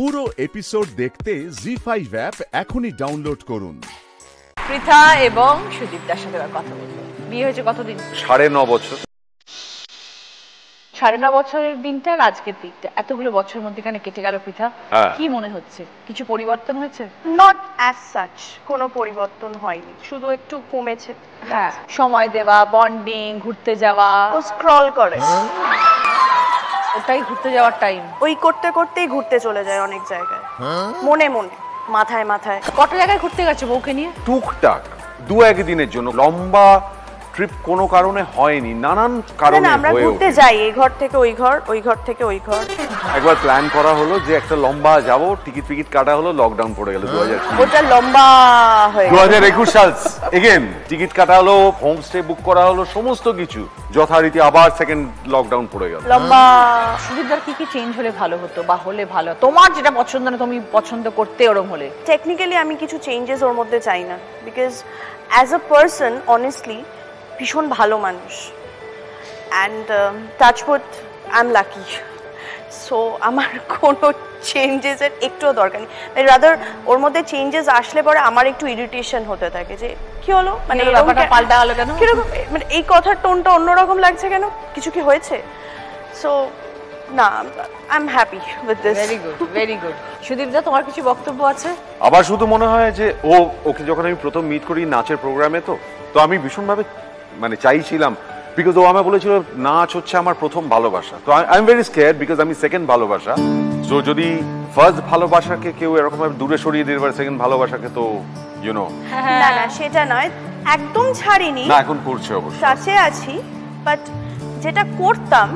পুরো এপিসোড দেখতে Zee five app এখনই ডাউনলোড করুন। পৃথা এবং সুদীপ দার সাথে এবার কথা বলব। বিয়ে হয়েছে কতদিন? সাড়ে ন বছর। সাড়ে ন বছরের দিনটা আর আজকের দিনটা এতগুলো বছর মধ্যেখানে কেটে গেল পৃথা। হ্যাঁ। কি মনে হচ্ছে? কিছু পরিবর্তন হয়েছে? নট অ্যাজ সাচ কোনো পরিবর্তন হয়নি। শুধু একটু কমেছে। হ্যাঁ সময় দেওয়া বন্ডিং ঘুরতে যাওয়া। ও স্ক্রল করে। ওটাই ঘুরতে যাওয়ার টাইম ওই করতে করতেই ঘুরতে চলে যায় অনেক জায়গায়। মনে মনে মাথায় মাথায়। কত জায়গায় ঘুরতে গেছে বউকে নিয়ে? টুকটাক। দু একদিনের জন্য লম্বা ট্রিপ কোনো কারণে হয়নি নানান কারণে আমরা ঘুরতে যাই এই ঘর থেকে ওই ঘর ওই ঘর থেকে ওই ঘর। একবার প্ল্যান করা হলো যে একটা লম্বা যাব টিকিট ফিকিট কাটা হলো লকডাউন পড়ে গেল দু হাজার ওটা লম্বা হয়ে দু গেছে। হাজার একুশ সাল এগেন টিকিট কাটা হলো হোমস্টে বুক করা হলো সমস্ত কিছু যথারীতি আবার সেকেন্ড লকডাউন পড়ে গেল। লম্বা। সুদীপদার কি কি চেঞ্জ হলে ভালো হতো বা হলে ভালো? তোমার যেটা পছন্দ না তুমি পছন্দ করতে ওরম হলে। টেকনিক্যালি আমি কিছু চেঞ্জেস ওর মধ্যে চাই না because as a person honestly ভীষণ ভালো মানুষ। And touch wood I am lucky so আমার কোনো চেঞ্জেসের একটুও দরকার নেই। রাদার ওর মধ্যে চেঞ্জেস আসলে পরে আমার একটু ইরিটেশন হতে থাকে যে কি হলো? মানে হলো, পাল্টা গেলো কেন? কীরকম? মানে এই কথার টোনটা অন্যরকম লাগছে কেন? কিছু কি হয়েছে? সো না I am happy with this very good very good সুদীপদা তোমার কিছু বক্তব্য আছে? আবার শুধু মনে হয় যে ও ওকে যখন আমি প্রথম মিট করি নাচের প্রোগ্রামে তো তো আমি ভীষণভাবে মানে চাইছিলাম বিকজ ও আমায় বলেছিল নাচ হচ্ছে আমার প্রথম ভালোবাসা। তো I am very scared because আমি সেকেন্ড ভালোবাসা। তো যদি ফার্স্ট ভালোবাসাকে কেউ এরকম ভাবে দূরে সরিয়ে দিয়ে এবার সেকেন্ড ভালোবাসাকে তো ইউনো না না সেটা নয়। একদম ছাড়িনি। না এখন করছে অবশ্য। টাচে আছি বাট যেটা করতাম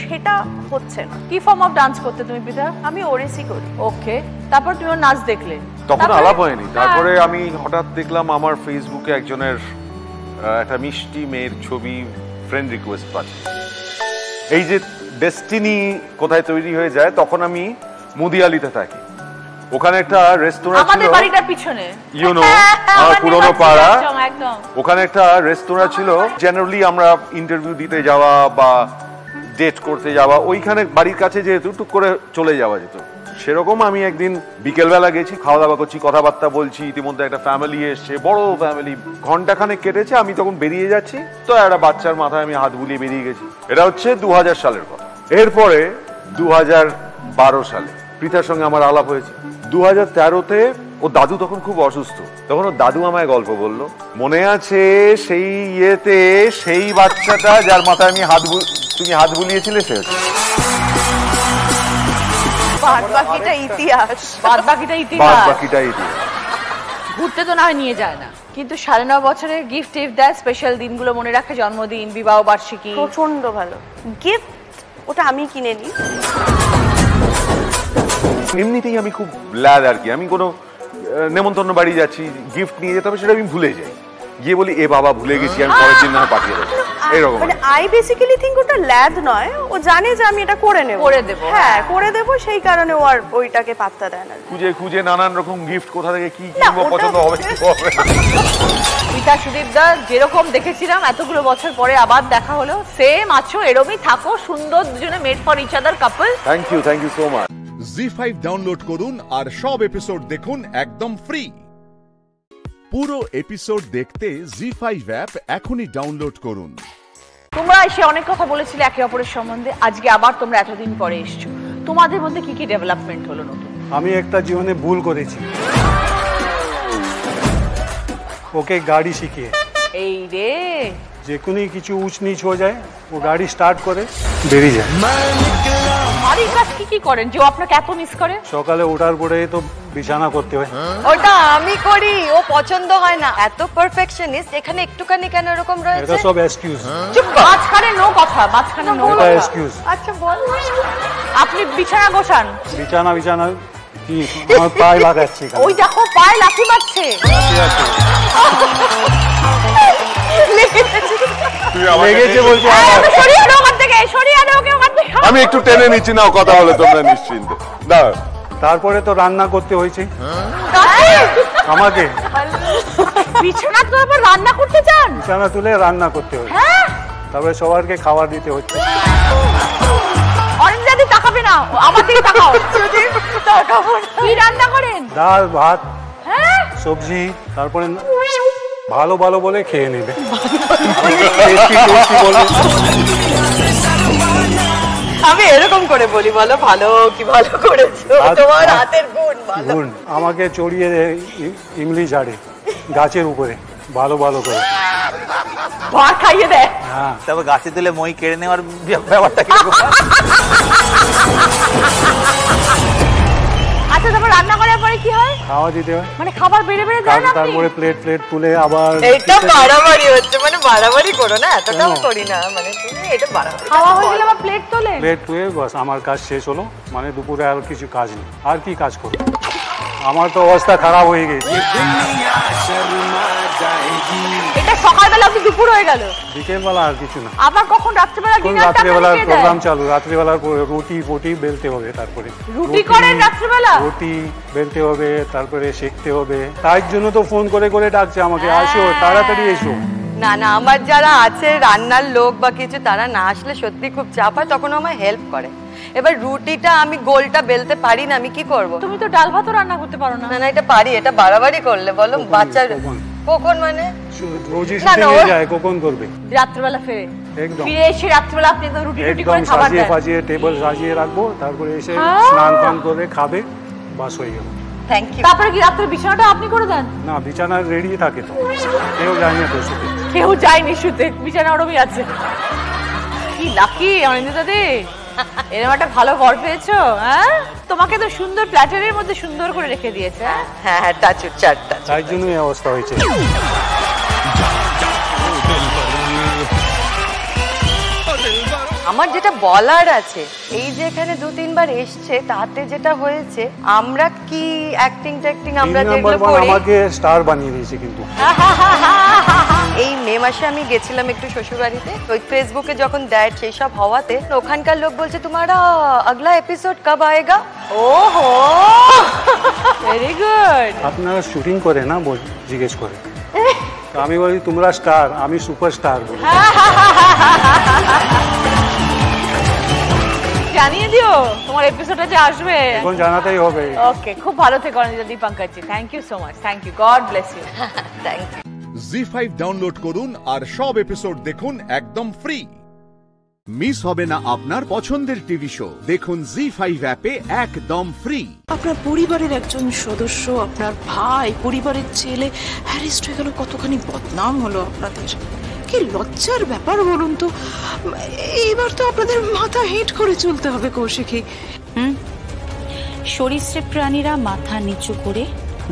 সেটা হচ্ছে না। কি ফর্ম অফ ডান্স করতে তুমি পৃথা আমি ওরেসি করি। ওকে তারপর তুমি ওর নাচ দেখলে? তখন আলাপ হয়নি। হ্যাঁ। তারপরে আমি হঠাৎ দেখলাম আমার ফেসবুকে একজনের একটা মিষ্টি মেয়ের ছবি ফ্রেন্ড রিকোয়েস্ট পাচ্ছে এই যে ডেস্টিনি কোথায় তৈরি হয়ে যায় তখন আমি মুদিয়ালিতে থাকি। ওখানে একটা রেস্তোরাঁ ছিল। বাড়িটার পিছনে। ইউ নো আমার পুরনো পাড়া। ওখানে একটা রেস্তোরাঁ ছিল। জেনারেলি আমরা ইন্টারভিউ দিতে যাওয়া বা ডেট করতে যাওয়া ওইখানে বাড়ির কাছে যেহেতু টুক করে চলে যাওয়া যেত। সেরকম আমি একদিন বিকেলবেলা গেছি খাওয়া দাওয়া করছি, কথাবার্তা বলছি, ইতিমধ্যে একটা ফ্যামিলি এসছে, বড় ফ্যামিলি ঘন্টাখানেক কেটেছে, আমি তখন বেরিয়ে যাচ্ছি, তো একটা বাচ্চার মাথায় আমি হাত বুলিয়ে বেরিয়ে গেছি। এটা হচ্ছে দু হাজার সালের কথা। এরপরে দু সালে পৃথার সঙ্গে আমার আলাপ হয়েছে। দু হাজার তেরোতে ও দাদু তখন খুব অসুস্থ। তখন ও দাদু আমায় গল্প বলল, মনে আছে সেই ইয়েতে সেই বাচ্চাটা যার মাথায় আমি হাত তুমি হাত বুলিয়েছিলে সে। বাদ বাকিটা ইতিহাস। বাদ বাকিটা বাদ ইতিহাস। ঘুরতে তো না হয় নিয়ে যায় না। কিন্তু সাড়ে ন বছরের গিফট টিফট দেয় স্পেশাল দিনগুলো মনে রাখে জন্মদিন বিবাহ বার্ষিকী। প্রচণ্ড ভালো। গিফট ওটা আমি কিনে নিই। এমনিতেই আমি খুব ল্যাদ আর কি। আমি কোনো নেমন্তন্ন বাড়ি যাচ্ছি গিফট নিয়ে যেতে হবে সেটা আমি ভুলে যাই। গিয়ে বলি এ বাবা ভুলে গেছি আমি পরের দিন না পাঠিয়ে দেবো। এরকম মানে আই বেসিক্যালি থিঙ্ক ওটা ল্যাদ নয় ও জানে যে আমি এটা করে নেব। করে দেবো, হ্যাঁ হ্যাঁ। করে দেব সেই কারণে ও আর ওইটাকে পাত্তা দেয় না। খুঁজে খুঁজে নানান রকম গিফট কোথা থেকে কি কিনবো পছন্দ হবে কি হবে পিতা সুদীপ দা যেরকম দেখেছিলাম এতগুলো বছর পরে আবার দেখা হলো। সেম আছো এরমই থাকো সুন্দর দুজনে made for each other couple thank you thank you so much Zee five download করুন আর সব এপিসোড দেখুন একদম ফ্রি পুরো এপিসোড দেখতে জি ফাইভ অ্যাপ এখনই ডাউনলোড করুন। তোমরা এসে অনেক কথা বলেছিলে একে অপরের সম্বন্ধে আজকে আবার তোমরা এতদিন পরে এসছো। তোমাদের মধ্যে কি কি ডেভেলপমেন্ট হলো নতুন? আমি একটা জীবনে ভুল করেছি। ওকে গাড়ি শিখিয়ে। এই রে। যে কোনো কিছু উঁচ নিচ হয়ে যায় ও গাড়ি স্টার্ট করে বেরিয়ে যায়। বাড়ির কাজ কি কি করেন? যে ও আপনাকে এত মিস করে? সকালে ওঠার পরে তো বিছানা করতে হয়। ওটা আমি করি ও পছন্দ হয় না। এত পারফেকশনিস্ট এখানে একটুখানি কেন এরকম এটা সব এক্সকিউজ চুপ মাঝখানে নো কথা মাঝখানে নো কথা। এক্সকিউজ আচ্ছা বল। আপনি বিছানা গোছান। বিছানা বিছানা কি? আমার পায়ে লাগাচ্ছি ওই দেখো পায়ে লাথি মারছে। ঠিক আছে। তুমি আমাকে লেগেছে বলছে এই, আমার। ওকে সরিয়ে আনো ওখান থেকে সরিয়ে আনো ওকে ওখান থেকে। আমি একটু টেনে নিচ্ছি নাও কথা বলে তোমরা নিশ্চিন্ত। না তারপরে তো রান্না করতে হয়েছে। আমাকে। বিছানা তো আবার রান্না করতে চান? বিছানা তুলে রান্না করতে হয়েছে। হ্যাঁ? তারপরে সবারকে খাবার দিতে হচ্ছে। অরেঞ্জ তাকাবে না আমার দিকে তাকাও। তাকাবো ডাল ভাত সবজি তারপরে না- ভালো ভালো বলে খেয়ে নেবে। আমি এরকম করে বলি বলো ভালো কি ভালো করেছ? তোমার হাতের গুণ গুণ। আমাকে চড়িয়ে দেয় ইমলি ঝাড়ে গাছের উপরে ভালো ভালো করে। ভাত খাইয়ে দেয় হ্যাঁ। তারপর গাছে তুলে মই কেড়ে নেওয়ার ব্যাপারটা কীরকম আচ্ছা তারপর রান্না করার পরে কি হয়? খাওয়া দিতে হয়। মানে খাবার বেড়ে বেড়ে যায় না তারপরে প্লেট প্লেট তুলে আবার এটা বাড়াবাড়ি হচ্ছে মানে বাড়াবাড়ি করো না এতটাও করি না মানে তুমি এটা বাড়াবাড়ি খাওয়া হয়ে গেলে আবার প্লেট তোলে প্লেট তুলে বাস আমার কাজ শেষ হলো মানে দুপুরে আর কিছু কাজ নেই। আর কি কাজ করব? আমার তো অবস্থা খারাপ হয়ে গেছে। এটা সকালবেলা আপনি দুপুর হয়ে গেল। বিকেলবেলা আর কিছু না। আবার কখন রাত্রেবেলা রাত্রিবেলার আপনাকে প্রোগ্রাম চালু? রাত্রিবেলার রুটি ফুটি বেলতে হবে তারপরে। রুটি করেন রাত্রিবেলা? রুটি বেলতে হবে তারপরে শেখতে হবে। তার জন্য তো ফোন করে করে ডাকছে আমাকে। হ্যাঁ। আসো তাড়াতাড়ি এসো। না না আমার যারা আছে রান্নার লোক বা কিছু তারা না আসলে সত্যি খুব চাপ হয় তখন আমার হেল্প করে। এবার রুটিটা আমি গোলটা বেলতে পারি না আমি কি করব? তুমি তো ডাল ভাতও রান্না করতে পারো না। না না এটা পারি এটা বাড়াবাড়ি করলে বলো বাচ্চার কখন? কখন মানে? রোজই যায় কখন করবে? রাত্রিবেলা ফিরে। একদম। ফিরে এসে রাত্রিবেলা আপনি একদম রুটি রুটি করে খাবার সাজিয়ে দেন। ফাজিয়ে টেবিল সাজিয়ে রাখব তারপরে এসে হ্যাঁ। স্নান করে খাবে বাস হয়ে গেল। থ্যাংক ইউ তারপরে কি রাত্রে বিছানাটা আপনি করে দেন? না বিছানা রেডি থাকে তো। কেউ যায় না তো শুতে। কেউ যায়নি শুতে বিছানা ওরমই আছে। কি লাকি অনিন্দিতা দি। এরকম একটা ভালো বর পেয়েছ হ্যাঁ তোমাকে তো সুন্দর প্ল্যাটারের মধ্যে সুন্দর করে রেখে দিয়েছে হ্যাঁ? হ্যাঁ হ্যাঁ টাচুর চারটা তাই জন্যই অবস্থা হয়েছে আমার যেটা বলার আছে এই যে এখানে দু তিনবার এসছে তাতে যেটা হয়েছে আমরা কি অ্যাক্টিং ট্যাক্টিং আমরা যেগুলো করি? আমাকে স্টার বানিয়ে দিয়েছে কিন্তু। এই মে মাসে আমি গেছিলাম একটু শ্বশুরবাড়িতে ওই ফেসবুকে যখন দেয় সেই সব হওয়াতে ওখানকার লোক বলছে তোমারা আগলা এপিসোড কব আয়েগা? ওহো! ভেরি গুড আপনারা শুটিং করে না বল- জিজ্ঞেস করে। আমি বলি তোমরা স্টার আমি সুপার স্টার বলি। জানিয়ে দিও তোমার এপিসোডটা যে আসবে। এখন জানাতেই হবে। ওকে খুব ভালো থেকো Anindita দীপঙ্করজি। Thank you so much thank you God bless you thank you Zee five download করুন আর সব এপিসোড দেখুন একদম ফ্রি মিস হবে না আপনার পছন্দের টিভি শো দেখুন জি ফাইভ অ্যাপে একদম ফ্রি আপনার পরিবারের একজন সদস্য আপনার ভাই পরিবারের ছেলে হ্যারিস্ট হয়ে গেল কতখানি বদনাম হলো আপনাদের? কি লজ্জার ব্যাপার বলুন তো? এবার তো আপনাদের মাথা হেঁট করে চলতে হবে কৌশিকী। সরীসৃপ প্রাণীরা মাথা নিচু করে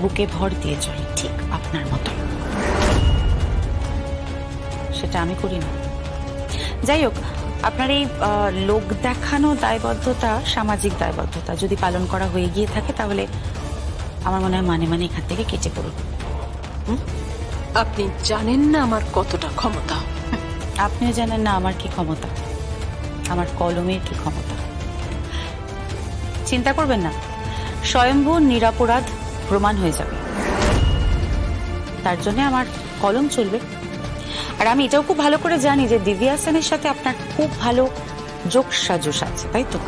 বুকে ভর দিয়ে চলে, ঠিক আপনার মতো। সেটা আমি করি না। যাই হোক, আপনার এই লোক দেখানো দায়বদ্ধতা, সামাজিক দায়বদ্ধতা যদি পালন করা হয়ে গিয়ে থাকে, তাহলে আমার মনে হয় মানে মানে এখান থেকে কেটে পড়ুন। আপনি জানেন না আমার কতটা ক্ষমতা? আপনিও জানেন না আমার কি ক্ষমতা? আমার কলমের কি ক্ষমতা? চিন্তা করবেন না। স্বয়ম্ভু নিরাপরাধ প্রমাণ হয়ে যাবে। তার জন্য আমার কলম চলবে। আর আমি এটাও খুব ভালো করে জানি যে দিব্যা সেনের সাথে আপনার খুব ভালো যোগ আছে, তাই তো?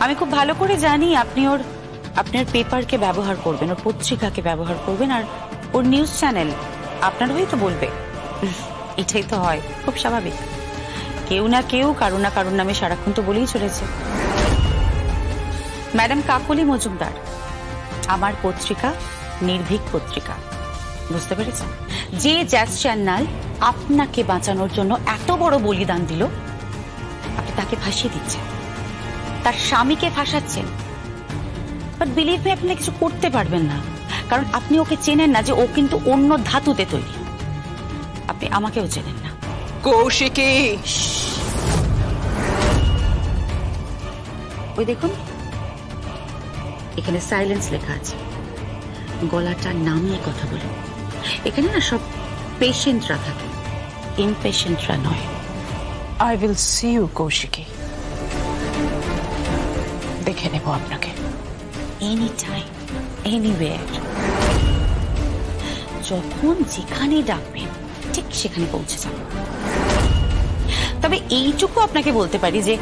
আমি খুব ভালো করে জানি আপনি ওর, আপনার পেপারকে ব্যবহার করবেন, ওর পত্রিকাকে ব্যবহার করবেন, আর ওর নিউজ চ্যানেল। আপনার হয়েই তো বলবে। এটাই তো হয়, খুব স্বাভাবিক। কেউ না কেউ কারও না কারোর নামে সারাক্ষণ তো বলেই চলেছে। ম্যাডাম কাকলি মজুমদার, আমার পত্রিকা, নির্ভীক পত্রিকা। বুঝতে পেরেছেন? যে জ্যাজ চ্যানেল আপনাকে বাঁচানোর জন্য এত বড় বলিদান দিল, আপনি তাকে ফাঁসিয়ে দিচ্ছেন। তার স্বামীকে ফাঁসাচ্ছেন। বাট বিলিভ মি আপনি কিছু করতে পারবেন না। কারণ আপনি ওকে চেনেন না যে ও কিন্তু অন্য ধাতুতে তৈরি। আপনি আমাকেও চেনেন না। কৌশিকী! ওই দেখুন এখানে সাইলেন্স লেখা আছে। গলাটা নামিয়ে কথা বলুন। এখানে না সব পেশেন্টরা থাকে। ইমপেশেন্টরা নয়। I will see you Kaushiki. দেখে নেব আপনাকে। এনি টাইম এনিওয়ের যখন যেখানে ডাকবেন, ঠিক সেখানে পৌঁছে যাব তবে এইটুকু আপনাকে বলতে পারি যে,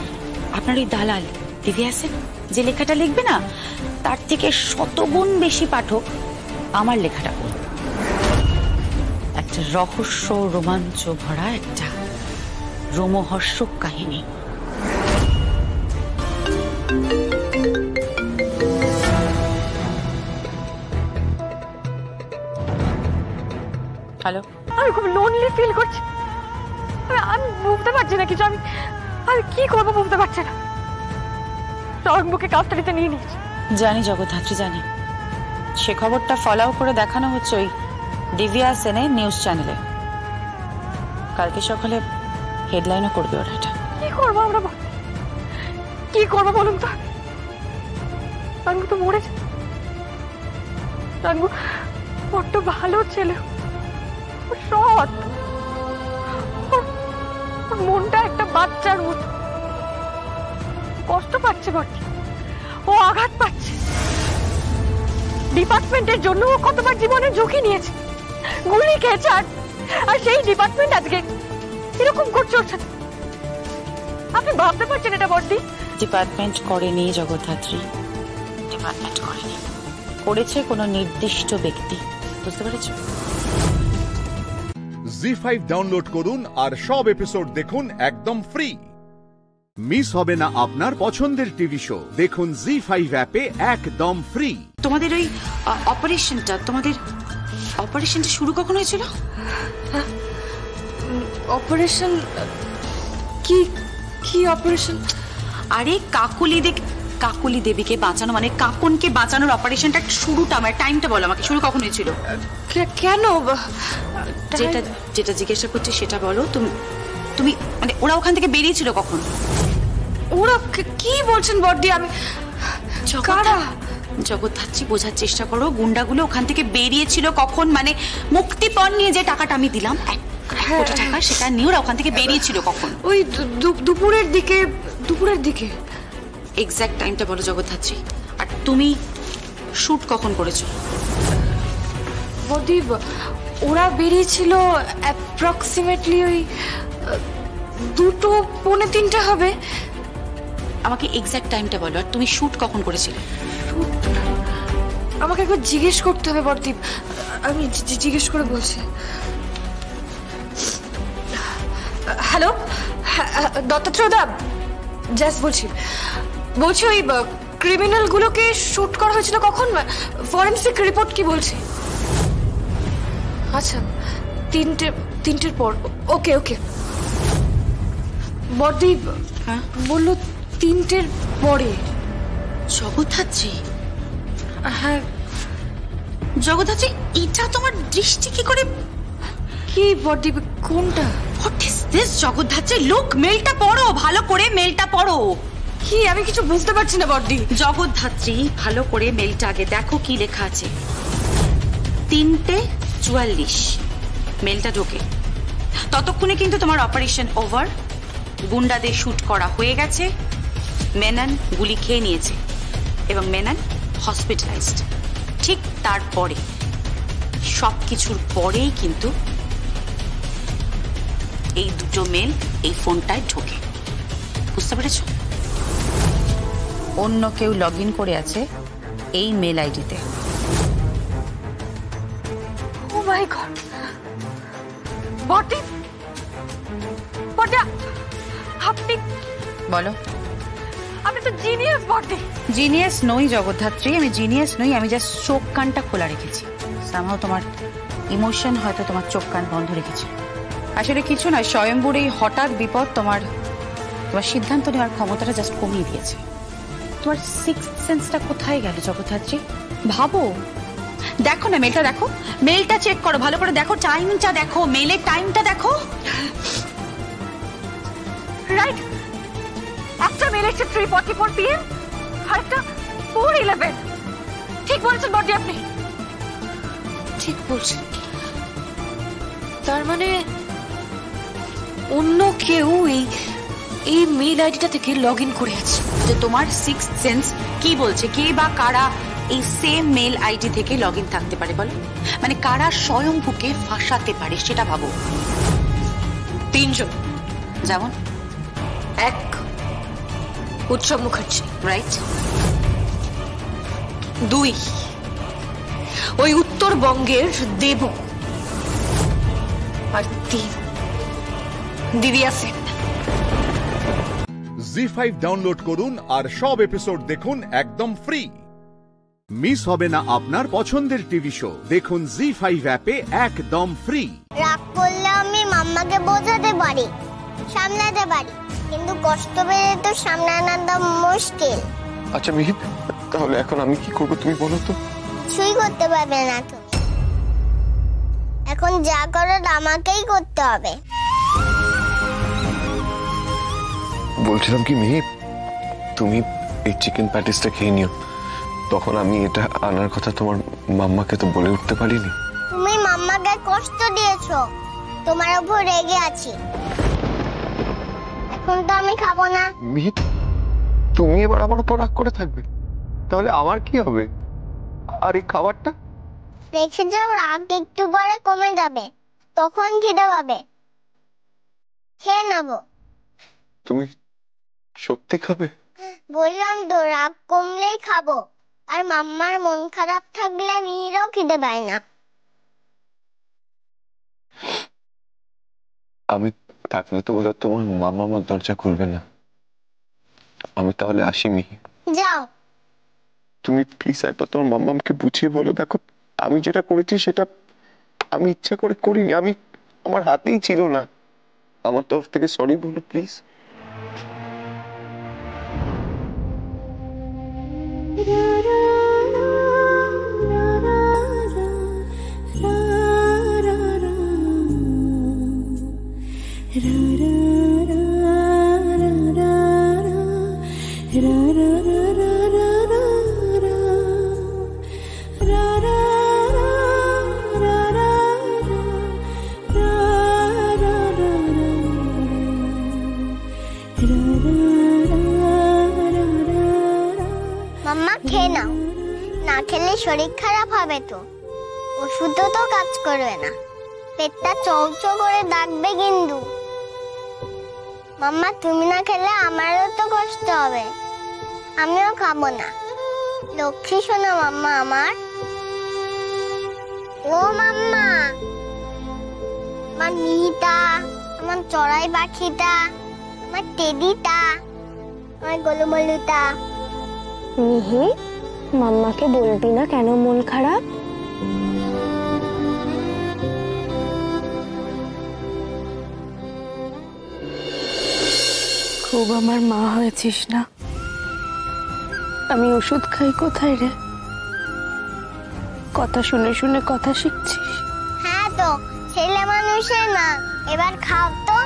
আপনার ওই দালাল, দিদি আছেন? যে লেখাটা লিখবে না, তার থেকে শতগুণ বেশি পাঠক আমার লেখাটা পড়বে। একটা রহস্য, রোমাঞ্চ ভরা একটা রোমহর্ষক কাহিনী। হ্যালো আমি খুব লোনলি ফিল করছি। আমি- বুঝতে পারছি না কিছু। আমি আমি কি করব বুঝতে পারছি না। রংবুকে কাস্টাডিতে নিয়ে নিয়েছি। জানি জগদ্ধাত্রী জানি। সে খবরটা ফলাও করে দেখানো হচ্ছে ওই দিব্যা সেনে নিউজ চ্যানেলে কালকে সকালে হেডলাইনও করবে ওরা এটা। কি করব আমরা? কি করব বলুন তো? রঙ্গু তো মরেছে। রঙ্গু বড্ড ভালো ছেলে। মনটা একটা বাচ্চার মতো। কষ্ট পাচ্ছে বটে। ও আঘাত পাচ্ছে। ডিপার্টমেন্টের জন্য ও কতবার জীবনের ঝুঁকি নিয়েছে। গুলি খেয়েছে আর আর সেই ডিপার্টমেন্ট আজকে এরকম করছে ওর সাথে আপনি ভাবতে পারছেন এটা বড্ডি ডিপার্টমেন্ট করেনি জগদ্ধাত্রী। ডিপার্টমেন্ট করেনি। করেছে কোনো নির্দিষ্ট ব্যক্তি। বুঝতে পেরেছ? জি ফাইভ ডাউনলোড করুন আর সব এপিসোড দেখুন একদম ফ্রি মিস হবে না আপনার পছন্দের টিভি শো দেখুন জি ফাইভ অ্যাপে একদম ফ্রি তোমাদের ওই অপারেশনটা তোমাদের অপারেশনটা শুরু কখন হয়েছিল? অপারেশন কি কি অপারেশন আরে কাকুলি দেখ কাকুলি দেবীকে বাঁচানো মানে কাকনকে বাঁচানোর অপারেশনটা শুরুটা আমার টাইমটা বলো আমাকে শুরু কখন হয়েছিল কেন? যেটা যেটা জিজ্ঞাসা করছি সেটা বলো তুমি তুমি মানে ওরা ওখান থেকে বেরিয়েছিল কখন? ওরা কি- বলছেন বড্ডি আমি? কারা? জগদ্ধাত্রী বোঝার চেষ্টা করো গুন্ডাগুলো ওখান থেকে বেরিয়েছিল কখন মানে মুক্তিপণ নিয়ে যে টাকাটা আমি দিলাম এক কোটি টাকা সেটা নিয়ে ওরা ওখান থেকে বেরিয়েছিল কখন? ওই দুপুরের দিকে দুপুরের দিকে। এক্স্যাক্ট টাইমটা বলো জগদ্ধাত্রী। আর তুমি শুট কখন করেছ? বড্ডি ওরা বেরিয়েছিল অ্যাপ্রক্সিমেটলি ওই দুটো পৌনে তিনটে হবে। আমাকে এক্স্যাক্ট টাইমটা বলো আর তুমি শুট কখন করেছিলে? আমাকে একবার জিজ্ঞেস করতে হবে বরদীপ আমি জিজ্ঞেস করে বলছি। হ্যালো? দত্তাত্রেয় দা জাস্ট বলছি। বলছি ওই ক্রিমিনাল গুলোকে শুট করা হয়েছিল কখন? ফরেন্সিক রিপোর্ট কি বলছে? আচ্ছা তিনটে তিনটের পর। ওকে ওকে। বরদীপ হ্যাঁ? বলল তিনটের পরে। জগদ্ধাত্রী? হ্যাঁ জগদ্ধাত্রী এটা তোমার দৃষ্টি কি করে? কি বরদীপ কোনটা? হোয়াট ইজ দিস জগদ্ধাত্রী লোক মেলটা পড়ো ভালো করে মেলটা পড়ো। কি? আমি কিছু বুঝতে পারছি না বর্দি জগদ্ধাত্রী, ভালো করে মেলটা আগে দেখো কি লেখা আছে। তিনটে চুয়াল্লিশ। মেলটা ঢোকে। ততক্ষণে কিন্তু তোমার অপারেশন ওভার গুন্ডাদের শুট করা হয়ে গেছে। মেনান গুলি খেয়ে নিয়েছে। এবং মেনান হসপিটালাইজড ঠিক তারপরে। সব কিছুর পরেই কিন্তু এই দুটো মেল এই ফোনটায় ঢোকে। বুঝতে পেরেছ? অন্য কেউ লগ ইন করে আছে এই মেল আইডিতে। Oh my God. বর্দি বর্দি আপনি বলো। আপনি তো জিনিয়াস বর্দি জিনিয়াস নই জগদ্ধাত্রী আমি জিনিয়াস নই আমি জাস্ট চোখ কানটা খোলা রেখেছি। সামহাও তোমার ইমোশন হয়তো তোমার চোখ কান বন্ধ রেখেছে। আসলে কিছু না স্বয়ম্বুর এই হঠাৎ বিপদ তোমার তোমার সিদ্ধান্ত নেওয়ার ক্ষমতাটা জাস্ট কমিয়ে দিয়েছে। তোমার সিক্স সেন্সটা কোথায় গেল জগদ্ধাত্রী? ভাবো। দেখো না মেলটা দেখো। মেলটা চেক করো, ভালো করে দেখো। টাইমটা দেখো মেলের টাইমটা দেখো। রাইট একটা মেল এসছে থ্রি ফর্টি ফোর পিএম আর একটা ফোর ইলেভেন ঠিক বলছেন বডি আপনি। ঠিক বলছেন। তার মানে অন্য কেউ এই এই মেল আইডিটা থেকে লগ ইন করে আছে। যে তোমার সিক্স সেন্স কি বলছে? কে বা কারা এই সেম মেল আইডি থেকে লগ ইন থাকতে পারে বলো? মানে কারা স্বয়ংভূকে ফাঁসাতে পারে সেটা ভাবো। তিনজন। যেমন? এক উৎসব মুখার্জি রাইট দুই ওই উত্তরবঙ্গের দেব। আর তিন দিব্যা সেন। জি ফাইভ ডাউনলোড করুন আর সব এপিসোড দেখুন একদম ফ্রি মিস হবে না আপনার পছন্দের টিভি শো দেখুন জি ফাইভ অ্যাপে একদম ফ্রি রাগ করলে আমি মাম্মাকে বোঝাতে পারি সামলাতে পারি কিন্তু কষ্ট পেলে তো সামলানোটা মুশকিল। আচ্ছা মিহিত তাহলে এখন আমি কি করব তুমি বলো তো? কিছুই করতে পারবে না তুমি। এখন যা করার আমাকেই করতে হবে। বলছিলাম কি মিহিত তুমি এই চিকেন প্যাটিসটা খেয়ে নিও। তখন আমি এটা আনার কথা তোমার মাম্মাকে তো বলে উঠতে পারিনি। তুমি মাম্মাকে কষ্ট দিয়েছ। তোমার উপর রেগে আছি। এখন তো আমি খাব না। মিহিত তুমি এবার আমার উপর রাগ করে থাকবে। তাহলে আমার কি হবে? আর এই খাবারটা? রেখে যাও রাগ একটু পরে কমে যাবে। তখন খিদে পাবে। খেয়ে নেব। তুমি সত্যি খাবে? বললাম তো রাগ কমলেই খাব। আর মাম্মার মন খারাপ থাকলে নিজেরও খিদে পায় না। আমি থাকলে তো বোধহয় তোমার মামা আমার দরজা খুলবে না। আমি তাহলে আসি মিহি যাও। তুমি প্লিজ একবার তোমার মাম্মামকে বুঝিয়ে বলো। দেখো আমি যেটা করেছি সেটা আমি ইচ্ছা করে করিনি। আমি আমার হাতেই ছিল না। আমার তরফ থেকে সরি বলো প্লিজ মাম্মা করবে না। পেটটা চৌচো করে ডাকবে কিন্তু। মাম্মা, তুমি না খেলে আমারও তো কষ্ট হবে। আমিও খাব না। লক্ষ্মী শোনো মাম্মা আমার। ও মাম্মা, আমার মিহিটা, আমার চড়াই পাখিটা, আমার টেডিটা, আমার গোলমলুটা মিহি, মাম্মাকে বলবি না কেন মন খারাপ? খুব আমার মা হয়েছিস না? আমি ওষুধ খাই কোথায় রে? কথা শুনে শুনে কথা শিখছিস? হ্যাঁ তো ছেলে মানুষের না এবার খাও তো।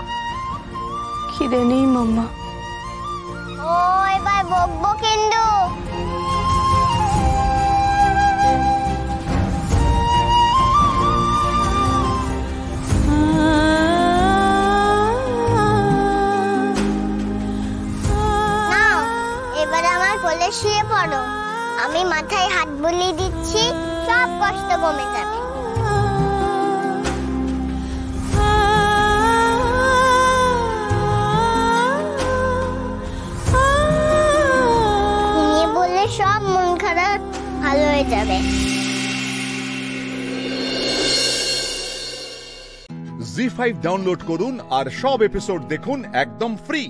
খিদে নেই মাম্মা। ও এবার বকবো আমার শুয়ে পড়ো। আমি মাথায় হাত বুলিয়ে দিচ্ছি, সব কষ্ট কমে যাবে। বললে সব মন খারাপ, ভালো হয়ে যাবে। জি ফাইভ ডাউনলোড করুন আর সব এপিসোড দেখুন একদম ফ্রি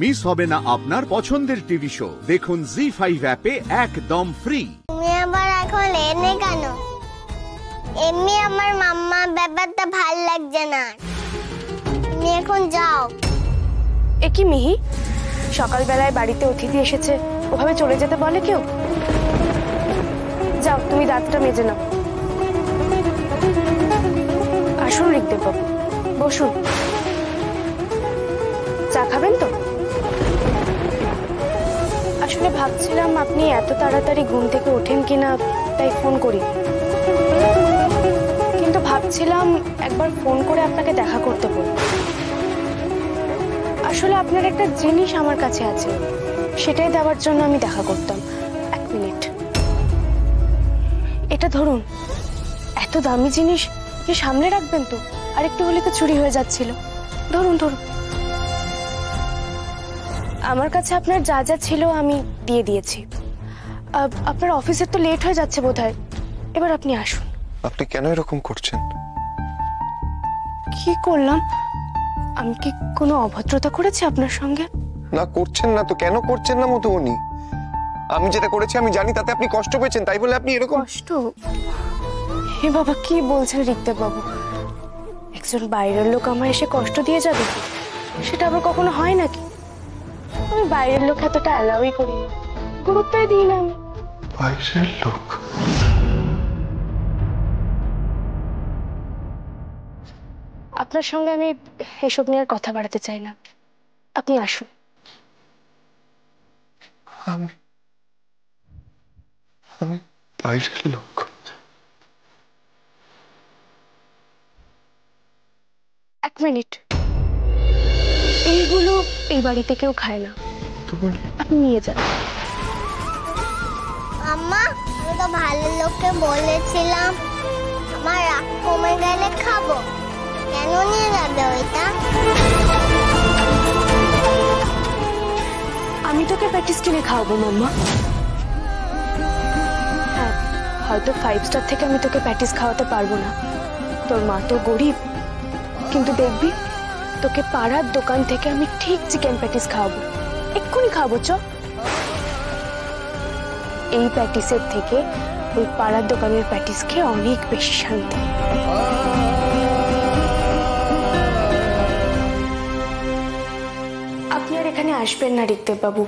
মিস হবে না আপনার পছন্দের টিভি শো। দেখুন জি ফাইভ অ্যাপে একদম ফ্রি তুমি আবার এখন এনে কেন? এমনি আমার মাম্মা ব্যাপারটা ভালো লাগছে না। তুমি এখন যাও। এ কি মিহি? সকালবেলায় বাড়িতে অতিথি এসেছে। ওভাবে চলে যেতে বলে কেউ? যাও তুমি দাঁতটা মেজে নাও। আসুন ঋগদেব বাবু। বসুন। চা খাবেন তো? আসলে ভাবছিলাম আপনি এত তাড়াতাড়ি ঘুম থেকে ওঠেন কিনা, তাই ফোন করি। কিন্তু ভাবছিলাম একবার ফোন করে আপনাকে দেখা করতে বলব আসলে আপনার একটা জিনিস আমার কাছে আছে, সেটাই দেওয়ার জন্য আমি দেখা করতাম। এক মিনিট। এটা ধরুন, এত দামি জিনিস যে সামনে রাখবেন তো আর একটু হলে তো চুরি হয়ে যাচ্ছিল। ধরুন ধরুন। আমার কাছে আপনার যা যা ছিল আমি দিয়ে দিয়েছি। আপনার অফিসের তো লেট হয়ে যাচ্ছে বোধহয়। এবার আপনি আসুন। আপনি কেন এরকম করছেন? কি করলাম? আমি কি কোনো অভদ্রতা করেছি আপনার সঙ্গে? না করছেন না তো। কেন করছেন না মধুবনী? আমি যেটা করেছি আমি জানি তাতে আপনি কষ্ট পেয়েছেন। তাই বলে আপনি এরকম কষ্ট? হে বাবা কি বলছেন রিক্তা বাবু? একজন বাইরের লোক আমার এসে কষ্ট দিয়ে যাবে সেটা আবার কখনো হয় নাকি? আমি বাইরের লোক এতটা অ্যালাউই করি না। গুরুত্বই দিই না আমি। বাইরের লোক? আপনার সঙ্গে আমি এসব নিয়ে আর কথা বাড়াতে চাই না। আপনি আসুন। আমি আমি বাইরের লোক। এক মিনিট। এইগুলো এই বাড়িতে কেউ খায় না। আপনি নিয়ে যান। আম্মা আমি তো ভালো লোককে বলেছিলাম আমার রাগ কমে গেলে খাব। কেন নিয়ে যাবে ওইটা? আমি তোকে প্যাটিস কিনে খাওয়াবো মাম্মা। হ্যাঁ হয়তো ফাইভ স্টার থেকে আমি তোকে প্যাটিস খাওয়াতে পারব না। তোর মা তো গরিব কিন্তু দেখবি তোকে পাড়ার দোকান থেকে আমি ঠিক চিকেন প্যাটিস খাওয়াবো। এক্ষুনি খাওয়াবো, চ। এই প্যাটিসের থেকে ওই পাড়ার দোকানের প্যাটিস খেয়ে অনেক বেশি শান্তি। আপনি আর এখানে আসবেন না রিক্তেব বাবু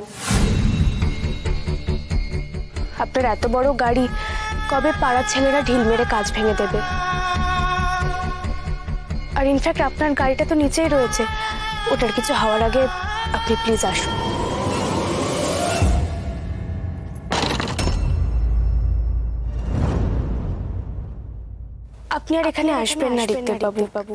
আপনার এত বড় গাড়ি কবে পাড়ার ছেলেরা ঢিল মেরে কাজ ভেঙে দেবে? আর ইনফ্যাক্ট আপনার গাড়িটা তো নিচেই রয়েছে। ওটার কিছু হওয়ার আগে আপনি প্লিজ আসুন। আপনি আর এখানে আসবেন না রিক্তা বাবু বাবু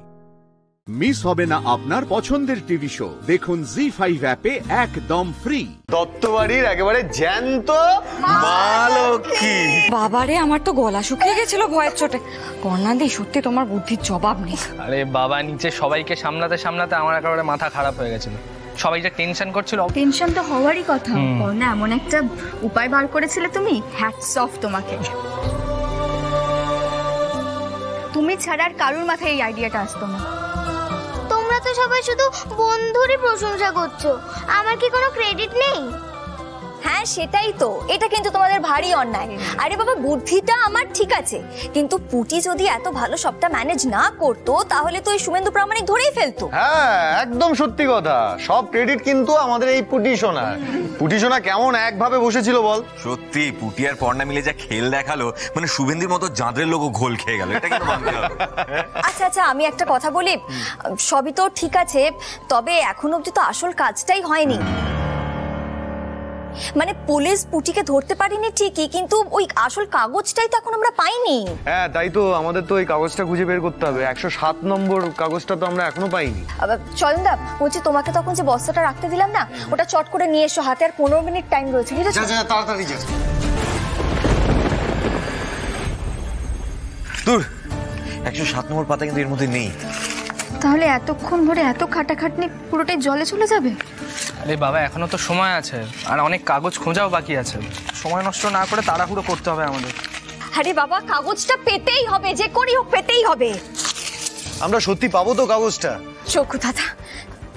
মিস হবে না আপনার পছন্দের টিভি শো। দেখুন জি ফাইভ অ্যাপে একদম ফ্রি দত্তবাড়ির একেবারে জ্যান্ত মা বাবারে আমার তো গলা শুকিয়ে গেছিল ভয়ের চোটে। কর্ণাদি সত্যি তোমার বুদ্ধির জবাব নেই। আরে বাবা নিচে সবাইকে সামলাতে সামলাতে আমার একেবারে মাথা খারাপ হয়ে গেছিল। সবাই যে টেনশন করছিল টেনশন তো হওয়ারই কথা। না এমন একটা উপায় বার করেছিলে তুমি? হ্যাটস অফ তোমাকে। তুমি ছাড়া আর কারোর মাথায় এই আইডিয়াটা আসতো না। তোমরা তো সবাই শুধু বন্ধুরই প্রশংসা করছ। আমার কি কোনো ক্রেডিট নেই? হ্যাঁ সেটাই তো। এটা কিন্তু তোমাদের ভারী অন্যায়। আরে বাবা বুদ্ধিটা আমার ঠিক আছে। কিন্তু পুটি যদি এত ভালো সবটা ম্যানেজ না করতো তাহলে তো এই শুভেন্দু প্রামাণিক ধরেই ফেলতো। হ্যাঁ একদম সত্যি কথা। সব ক্রেডিট কিন্তু আমাদের এই পুটি সোনা। পুটি সোনা কেমন একভাবে বসেছিল বল? সত্যি পুটি আর পর্ণা মিলে যা খেল দেখাল মানে শুভেন্দির মতো জাঁদরের লোকও ঘোল খেয়ে গেল। এটা কিন্তু মানতে হবে। আচ্ছা আচ্ছা আমি একটা কথা বলি। সবই তো ঠিক আছে তবে এখন অবধি তো আসল কাজটাই হয়নি। মানে পুলিশ পুটিকে ধরতে পারিনি ঠিকই কিন্তু ওই আসল কাগজটাই তো এখন আমরা পাইনি। হ্যাঁ তাই তো আমাদের তো ওই কাগজটা খুঁজে বের করতে হবে। একশো সাত নম্বর কাগজটা তো আমরা এখনও পাইনি। আবার চন্দা বলছি তোমাকে তখন যে বস্তাটা রাখতে দিলাম না ওটা চট করে নিয়ে এসো হাতে আর পনেরো মিনিট টাইম রয়েছে ঠিক আছে? তাড়াতাড়ি দূর। একশো সাত নম্বর পাতা কিন্তু এর মধ্যে নেই। তাহলে এতক্ষণ ধরে এত খাটাখাটনি পুরোটাই জলে চলে যাবে? আরে বাবা এখনও তো সময় আছে। আর অনেক কাগজ খোঁজাও বাকি আছে। সময় নষ্ট না করে তাড়াহুড়ো করতে হবে আমাদের। আরে বাবা কাগজটা পেতেই হবে যে করি হোক পেতেই হবে। আমরা সত্যি পাবো তো কাগজটা। চকু দাদা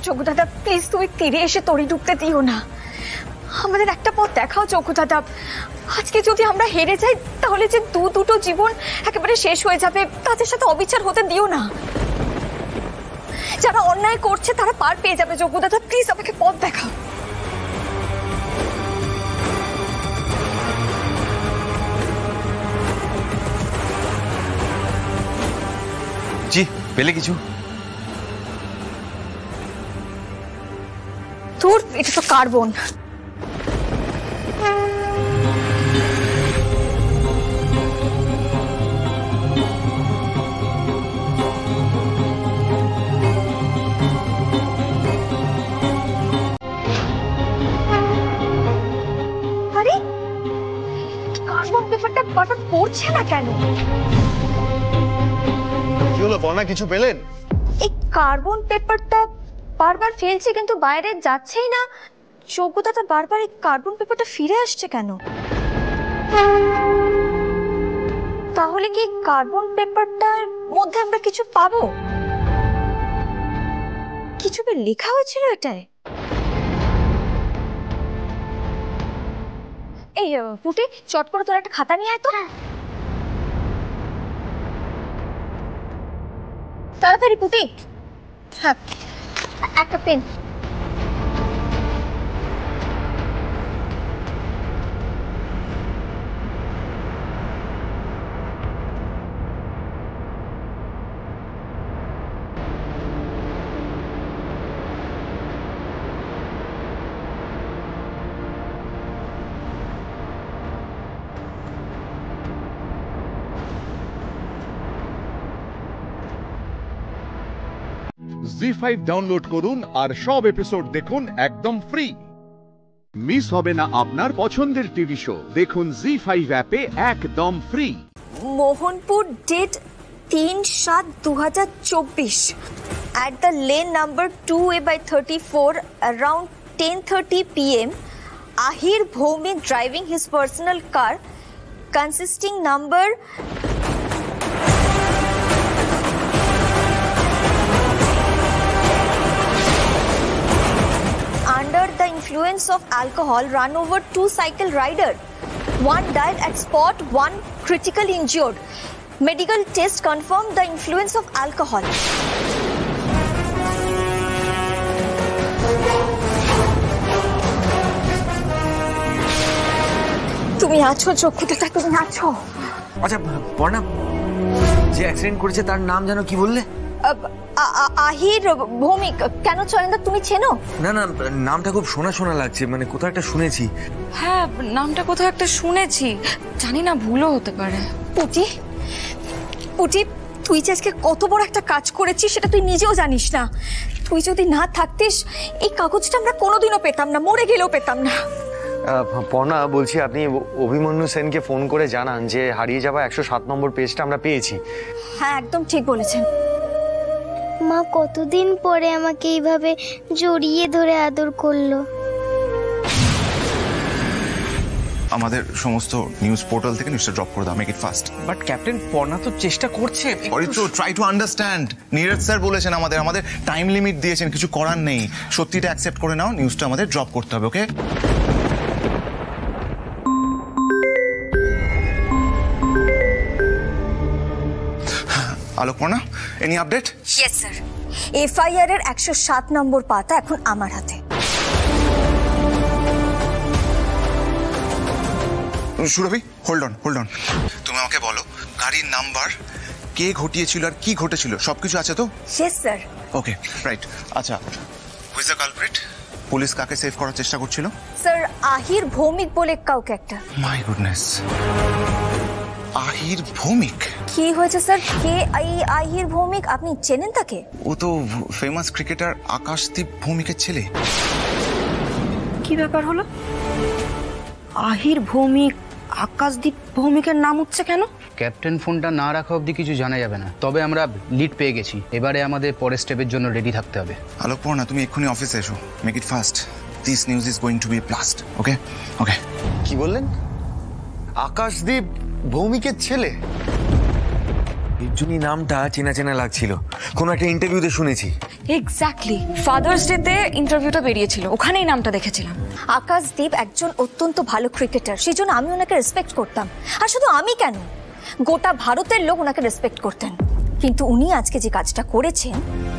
চকু দাদা প্লিজ তুমি তীরে এসে তড়ি ডুবতে দিও না। আমাদের একটা পথ দেখাও চকু দাদা। আজকে যদি আমরা হেরে যাই তাহলে যে দু দুটো জীবন একেবারে শেষ হয়ে যাবে তাদের সাথে অবিচার হতে দিও না। যারা অন্যায় করছে তারা পার পেয়ে যাবে। চকু দাদা প্লিজ আমাকে পথ দেখাও। জি পেলে কিছু। তোর এটা তো কার্বন বারবার পড়ছে না কেন? কি হলো বর্ণা কিছু পেলেন? এই কার্বন পেপারটা বারবার ফেলছে কিন্তু বাইরে যাচ্ছেই না। যোগ্যতাটা বারবার এই কার্বন পেপারটা ফিরে আসছে কেন? তাহলে কি কার্বন পেপারটার মধ্যে আমরা কিছু পাবো? কিছু লেখা হয়েছিল এটায়? এই পুটি চট করে তোর একটা খাতা নিয়ে আয় তো। তাড়াতাড়ি পুটি হ্যাঁ। একটা পেন। জি ফাইভ ডাউনলোড করুন আর সব এপিসোড দেখুন একদম ফ্রি মিস হবে না আপনার পছন্দের টিভি শো দেখুন জি ফাইভ অ্যাপে একদম ফ্রি মোহনপুর ডেট তিন সাত দু হাজার চব্বিশ। At the lane number two A by thirty four around ten thirty P M Ahir Bhowmik driving his personal car consisting number the influence of alcohol run over two cycle rider one died at spot one critically injured medical test confirmed the influence of alcohol তুমি আছো চক্ষুটা তুমি আছো আচ্ছা পর্ণা যে accident করেছে তার নাম যেন কি বললে আ- আ- আ- আহির ভৌমিক কেন চয়নদা তুমি চেনো? না না নামটা খুব শোনা শোনা লাগছে মানে কোথাও একটা শুনেছি। হ্যাঁ নামটা কোথাও একটা শুনেছি। জানি না ভুলও হতে পারে। পুটি পুটি তুই যে আজকে কত বড় একটা কাজ করেছিস সেটা তুই নিজেও জানিস না। তুই যদি না থাকতিস এই কাগজটা আমরা কোনোদিনও পেতাম না মরে গেলেও পেতাম না। পর্ণা বলছি আপনি অভিমন্যু সেনকে ফোন করে জানান যে হারিয়ে যাওয়া একশো সাত নম্বর পেজটা আমরা পেয়েছি। হ্যাঁ একদম ঠিক বলেছেন। মা কতদিন পরে আমাকে এইভাবে জড়িয়ে ধরে আদর করল? আমাদের সমস্ত নিউজ পোর্টাল থেকে নিউজটা ড্রপ করে দাও make it fast but captain Parna তো চেষ্টা করছে। Aritra try to understand Neeraj sir বলেছেন আমাদের আমাদের টাইম লিমিট দিয়েছেন কিছু করার নেই। সত্যিটা অ্যাকসেপ্ট করে নাও নিউজটা আমাদের ড্রপ করতে হবে okay Alokparna any update yes sir FIR এর একশো সাত নম্বর পাতা এখন আমার হাতে। Surabhi hold on hold on তুমি আমাকে বলো গাড়ির নাম্বার কে ঘটিয়েছিল আর কি ঘটেছিল? সবকিছু আছে তো? ইয়েস স্যার ওকে রাইট আচ্ছা। হুইজ দ্য কালপ্রিট পুলিশ কাকে সেভ করার চেষ্টা করছিল? স্যার আহির ভৌমিক বলে কাউকে একটা। My goodness Ahir Bhowmik? কি হয়েছে স্যার? কে আই আহির ভৌমিক? আপনি চেনেন তাকে? ও তো ফেমাস ক্রিকেটার আকাশদীপ ভৌমিকের ছেলে। কি ব্যাপার হলো? আহির ভৌমিক আকাশদীপ ভৌমিকের নাম উঠছে কেন? ক্যাপ্টেন ফোনটা না রাখা অবধি কিছু জানা যাবে না। তবে আমরা লিড পেয়ে গেছি। এবারে আমাদের পরের স্টেপের জন্য রেডি থাকতে হবে। আলোকপর্ণা তুমি এক্ষুনি অফিসে এসো। Make it fast this news is going to be blast okay okay কি বললেন? আকাশদীপ ভৌমিকের ছেলে? এর নামটা চেনা চেনা লাগছিল। কোনো একটা ইন্টারভিউতে শুনেছি। এক্স্যাক্টলি ফাদার্স ডেতে ইন্টারভিউটা বেরিয়েছিল। ওখানেই নামটা দেখেছিলাম। আকাশদীপ একজন অত্যন্ত ভালো ক্রিকেটার সেই জন্য আমি ওনাকে রেসপেক্ট করতাম। আর শুধু আমি কেন? গোটা ভারতের লোক ওনাকে রেসপেক্ট করতেন। কিন্তু উনি আজকে যে কাজটা করেছেন,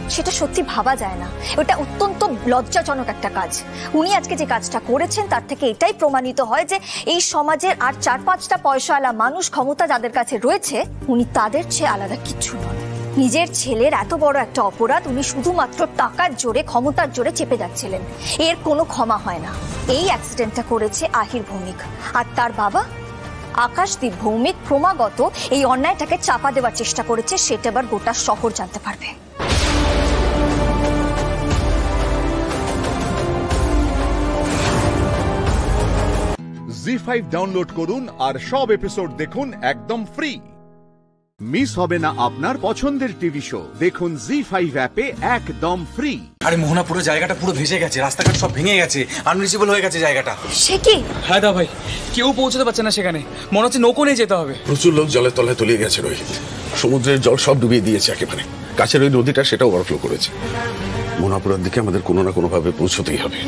সেটা সত্যি ভাবা যায় না। ওটা অত্যন্ত লজ্জাজনক একটা কাজ। উনি আজকে যে কাজটা করেছেন, তার থেকে এটাই প্রমাণিত হয় যে এই সমাজের আর চার পাঁচটা পয়সাওয়ালা মানুষ ক্ষমতা যাদের কাছে রয়েছে, উনি তাদের চেয়ে আলাদা কিচ্ছু নন। নিজের ছেলের এত বড় একটা অপরাধ, উনি শুধুমাত্র টাকার জোরে, ক্ষমতার জোরে চেপে যাচ্ছিলেন। এর কোনো ক্ষমা হয় না। এই অ্যাক্সিডেন্টটা করেছে আহির ভৌমিক। আর তার বাবা? আকাশদীপ ভৌমিক ক্রমাগত এই অন্যায়টাকে চাপা দেওয়ার চেষ্টা করেছে, সেটা এবার গোটা শহর জানতে পারবে। জি ফাইভ ডাউনলোড করুন আর সব এপিসোড দেখুন একদম ফ্রি মিস হবে না আপনার পছন্দের টিভি শো। দেখুন জি ফাইভ অ্যাপে একদম ফ্রি আরে মোহনা পুরো জায়গাটা পুরো ভেসে গেছে রাস্তাঘাট সব ভেঙে গেছে আনরিচেবল হয়ে গেছে জায়গাটা। সে কি? হ্যাঁ দা ভাই কেউ পৌঁছতে পারছে না সেখানে। মনে হচ্ছে নৌকো নিয়ে যেতে হবে। প্রচুর লোক জলের তলায় তলিয়ে গেছে রোহিত। সমুদ্রের জল সব ডুবিয়ে দিয়েছে একেবারে। কাছের ওই নদীটা সেটাও ওভারফ্লো করেছে। মোনাপুরার দিকে আমাদের কোনো না কোনো ভাবে পৌঁছতেই হবে।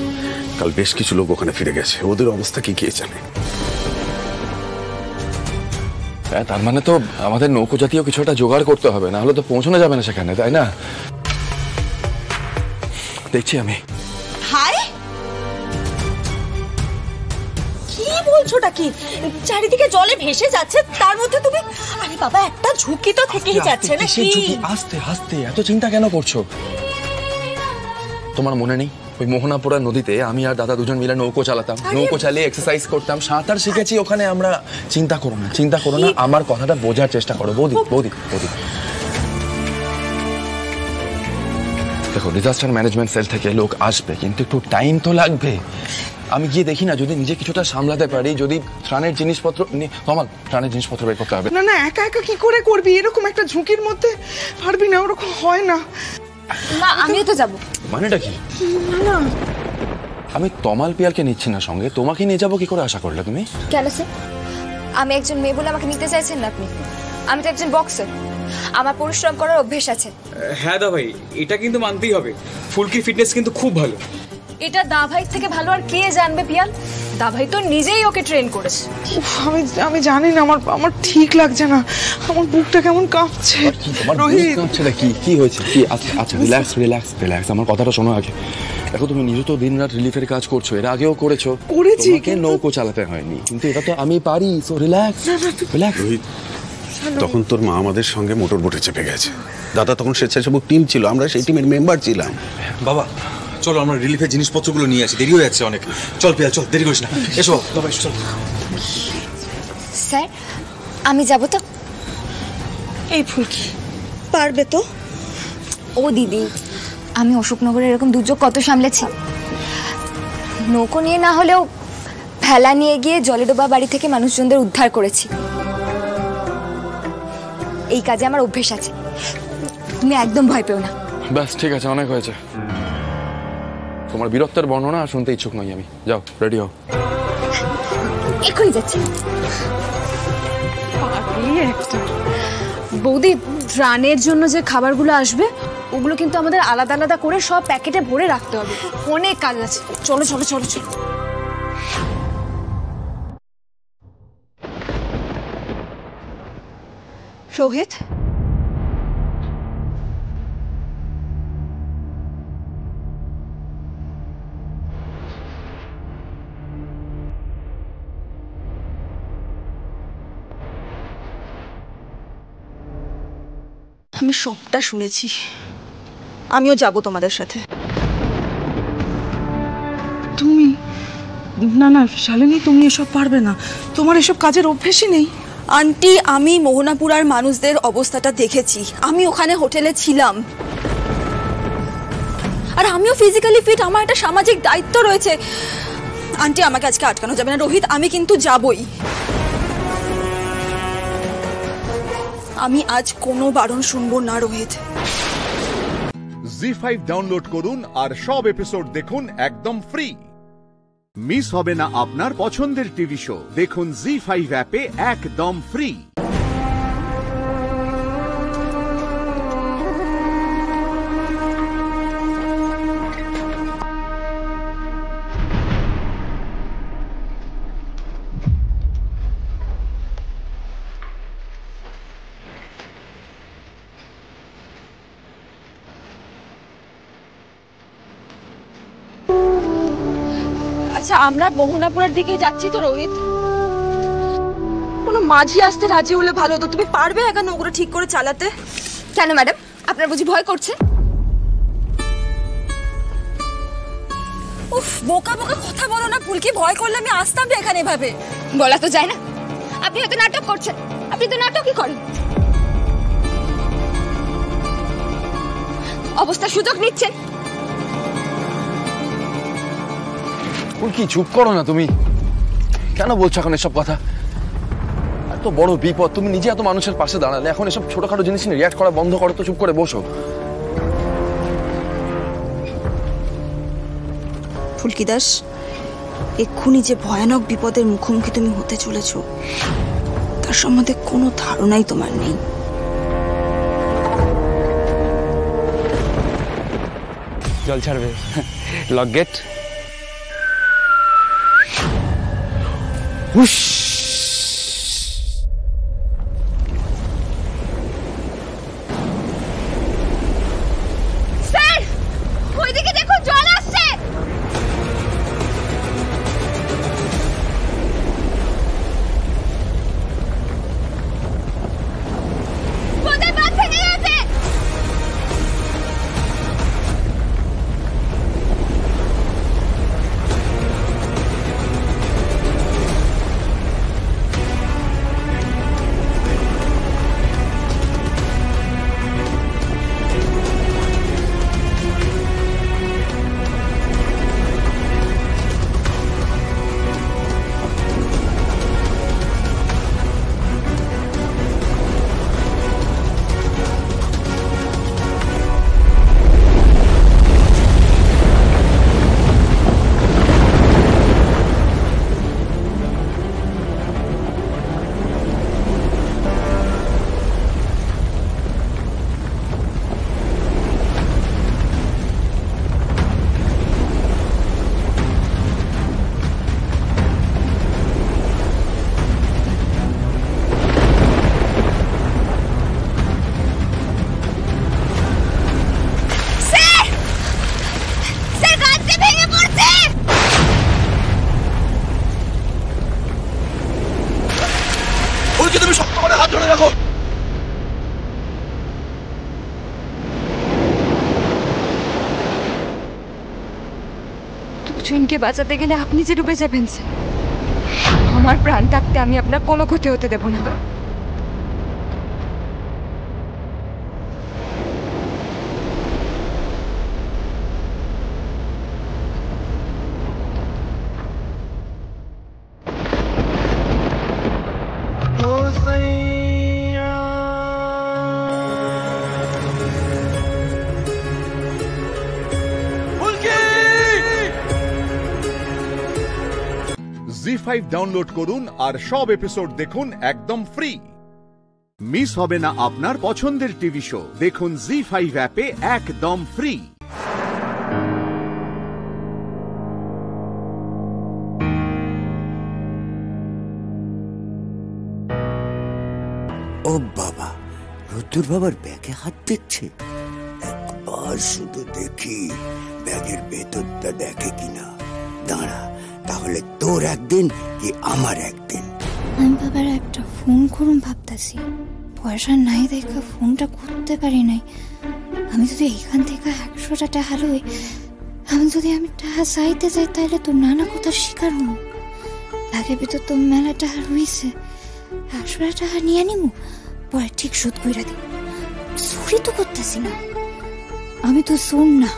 কাল বেশ কিছু লোক ওখানে ফিরে গেছে। ওদের অবস্থা কি কে জানে? তার মানে তো আমাদের নৌকো জাতীয় কিছু একটা জোগাড় করতে হবে না হলে তো পৌঁছানো যাবে না সেখানে তাই না? দেখছি আমি। হায় কি বলছোটা কি? চারিদিকে জলে ভেসে যাচ্ছে তার মধ্যে তুমি আরে বাবা একটা ঝুঁকি তো থেকেই যাচ্ছে না কি? আস্তে আস্তে এত চিন্তা কেন করছ? তোমার মনে নেই? ওই মোহনাপুরা নদীতে আমি আর দাদা দুজন মিলে নৌকো চালাতাম। নৌকো চালিয়ে এক্সারসাইজ করতাম। সাঁতার শিখেছি ওখানে আমরা। চিন্তা করো না চিন্তা করো না। আমার কথাটা বোঝার চেষ্টা করো। বৌদি বৌদি বৌদি। দেখো ডিজাস্টার ম্যানেজমেন্ট সেল থেকে লোক আসবে কিন্তু একটু টাইম তো লাগবে। আমি গিয়ে দেখি না যদি নিজে কিছুটা সামলাতে পারি যদি ত্রাণের জিনিসপত্র তোমার ত্রাণের জিনিসপত্র বের করতে হবে। না না একা একা কি করে করবি? এরকম একটা ঝুঁকির মধ্যে পারবি না ওরকম হয় না। না আমিও তো যাব। মানেটা কি? না না। আমি তমাল পিয়ালকে নিচ্ছি না সঙ্গে তোমাকে নিয়ে যাব কি করে আশা করলে তুমি? কেন স্যার? আমি একজন মেয়ে বলে আমাকে নিতে চাইছেন না আপনি? আমি তো একজন বক্সার। আমার পরিশ্রম করার অভ্যেস আছে। হ্যাঁ দা ভাই এটা কিন্তু মানতেই হবে। ফুলকি ফিটনেস কিন্তু খুব ভালো। এটা দাভাই থেকে ভালো আর কে জানবে পিয়াল? দাভাই তো নিজেই ওকে ট্রেন করেছে। আমি আমি জানি না আমার আমার ঠিক লাগছে না। আমার বুকটা কেমন কাঁপছে। তোমার বুক কাঁপছে না? কি কি হয়েছে? কি আচ্ছা আচ্ছা রিল্যাক্স রিল্যাক্স রিল্যাক্স আমার কথাটা শোনো আগে। দেখো তুমি নিজে তো দিন রাত রিলিফের কাজ করছ। এর আগেও করেছ। করেছি, তোমাকে নৌকো চালাতে হয়নি। কিন্তু এটা তো আমি পারি সো রিল্যাক্স রিল্যাক্স রোহিত তখন তোর মা আমাদের সঙ্গে মোটর বোটে চেপে গেছে। দাদা তখন স্বেচ্ছাসেবক টিম ছিল আমরা সেই টিমের মেম্বার ছিলাম। বাবা চলো আমরা রিলিফের জিনিসপত্রগুলো নিয়ে আসি। দেরি হয়ে যাচ্ছে অনেক। চল পিয়াল চল দেরি করিস না। এসো বাবা এসো চল। স্যার আমি যাব তো? এই ফুলকি পারবে তো? ও দিদি আমি অশোকনগরে এরকম দুর্যোগ কত সামলেছি? নৌকো নিয়ে না হলেও ভেলা নিয়ে গিয়ে জলে ডোবা বাড়ি থেকে মানুষজনদের উদ্ধার করেছি। এই কাজে আমার অভ্যেস আছে। তুমি একদম ভয় পেও না। ব্যাস ঠিক আছে অনেক হয়েছে। তোমার বীরত্বের বর্ণনা শুনতে ইচ্ছুক নই আমি। যাও রেডি হও। এখনই যাচ্ছি। বৌদি ত্রাণের জন্য যে খাবারগুলো আসবে ওগুলো কিন্তু আমাদের আলাদা আলাদা করে সব প্যাকেটে ভরে রাখতে হবে। অনেক কাজ আছে। চলো চলো চলো চলো। রোহিত আমি সবটা শুনেছি। আমিও যাব তোমাদের সাথে। তুমি? না না শালিনী তুমি এসব পারবে না। তোমার এসব কাজের অভ্যেসই নেই। আন্টি আমি মোহনাপুরার মানুষদের অবস্থাটা দেখেছি। আমি ওখানে হোটেলে ছিলাম। আর আমিও ফিজিক্যালি ফিট আমার একটা সামাজিক দায়িত্ব রয়েছে। আন্টি আমাকে আজকে আটকানো যাবে না। রোহিত আমি কিন্তু যাবই। আমি আজ কোনো বারণ শুনব না, রোহিত। জি ফাইভ ডাউনলোড করুন আর সব এপিসোড দেখুন একদম ফ্রি মিস হবে না আপনার পছন্দের টিভি শো দেখুন জি ফাইভ অ্যাপে একদম ফ্রি আমরা মোহনাপুরের দিকে যাচ্ছি তো রোহিত। কোনো মাঝি আসতে রাজি হলে ভালো হতো। তুমি পারবে একা নৌকোটা ঠিক করে চালাতে? কেন ম্যাডাম? আপনার বুঝি ভয় করছে? উফ বোকা বোকা কথা বলো না ফুলকি ভয় করলে আমি আসতাম না এখানে এভাবে। বলা তো যায় না। আপনি হয়তো নাটক করছেন। আপনি তো নাটকই করেন। অবস্থা সুযোগ নিচ্ছেন। কি চুপ করো না তুমি? কেন বলছো এখন এসব কথা? এত বড় বিপদ তুমি নিজে এত মানুষের পাশে দাঁড়ালে এখন এসব ছোটখাটো জিনিস নিয়ে রিয়াক্ট করা বন্ধ করো তো চুপ করে বসো। ফুলকি দাস এক্ষুনি যে ভয়ানক বিপদের মুখোমুখি তুমি হতে চলেছ তার সম্বন্ধে কোনো ধারণাই তোমার নেই। জল ছাড়বে। Lock gate. স্যার দুজনকে বাঁচাতে গেলে আপনি যে ডুবে যাবেন, স্যার, আমার প্রাণ থাকতে আমি আপনার কোনো ক্ষতি হতে দেব না। জি ফাইভ ডাউনলোড করুন আর সব এপিসোড দেখুন একদম ফ্রি মিস হবে না আপনার পছন্দের টিভি শো দেখুন জি ফাইভ অ্যাপে একদম ফ্রি ও বাবা, রুদ্র বাবার ব্যাগে হাত দিচ্ছে একবার শুধু দেখি ব্যাগের ভেতরটা দেখে কিনা। দাঁড়া তাহলে তোর একদিন কি আমার একদিন? আমি বাবার একটা ফোন করুন ভাবতাছি। পয়সা নাই দেখা ফোনটা করতে পারি নাই। আমি যদি এখান থেকে একশোটা টাকা লই, আমি যদি আমি টাকা চাইতে যাই তাহলে তো নানা কথার শিকার হব ব্যাগের ভিতর তো মেলা টাকা রইছে। একশোটা টাকা নিয়ে নিব পরে ঠিক শোধ কইরা দিব চুরি তো করতেছি না। আমি তো শোন না।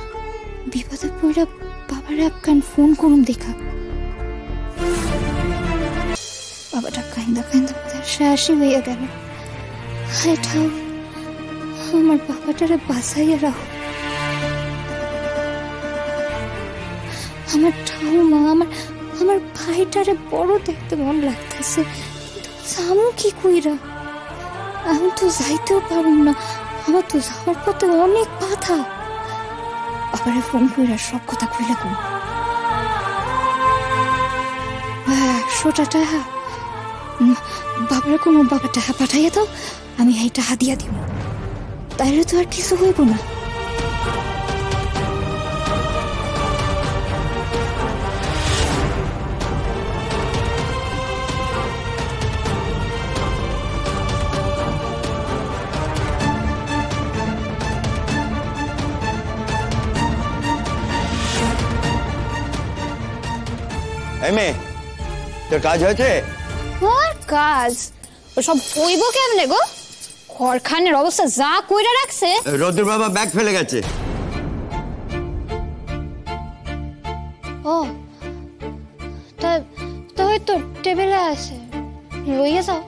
বিপদে পড়া বাবার একখান ফোন করুন দেখা। বাবাটা কাইন্দা কাইন্দা বোধহয় শেষই হইয়া গেল। হায় আমার বাবাটারে বাঁচাইয়া রাখো। আমার ঠাউমা আমার আমার ভাইটারে বড় দেখতে মন লাগতেছে যামু কি কইরা? আমি তো যাইতেও পারুম না, আমার তো যাওয়ার পথে অনেক বাধা। বাবারে ফোন কইরা সব কথা কইলা কম একশোটা টাকা বাবার কোনো বাবা টাকা পাঠাইয়া দাও, আমি এই টাকা দিয়া দিব। তাইলে তো আর কিছু হইব না। এই মেয়ে তোর কাজ হয়েছে? ওর কাজ? ও ওসব কইব কেমনে গো? ঘরখানের অবস্থা যা কইরা রাখছে। রোদ্র বাবা ব্যাগ ফেলে গেছে। ও তা তো টেবিলে আছে। লইয়া যাও।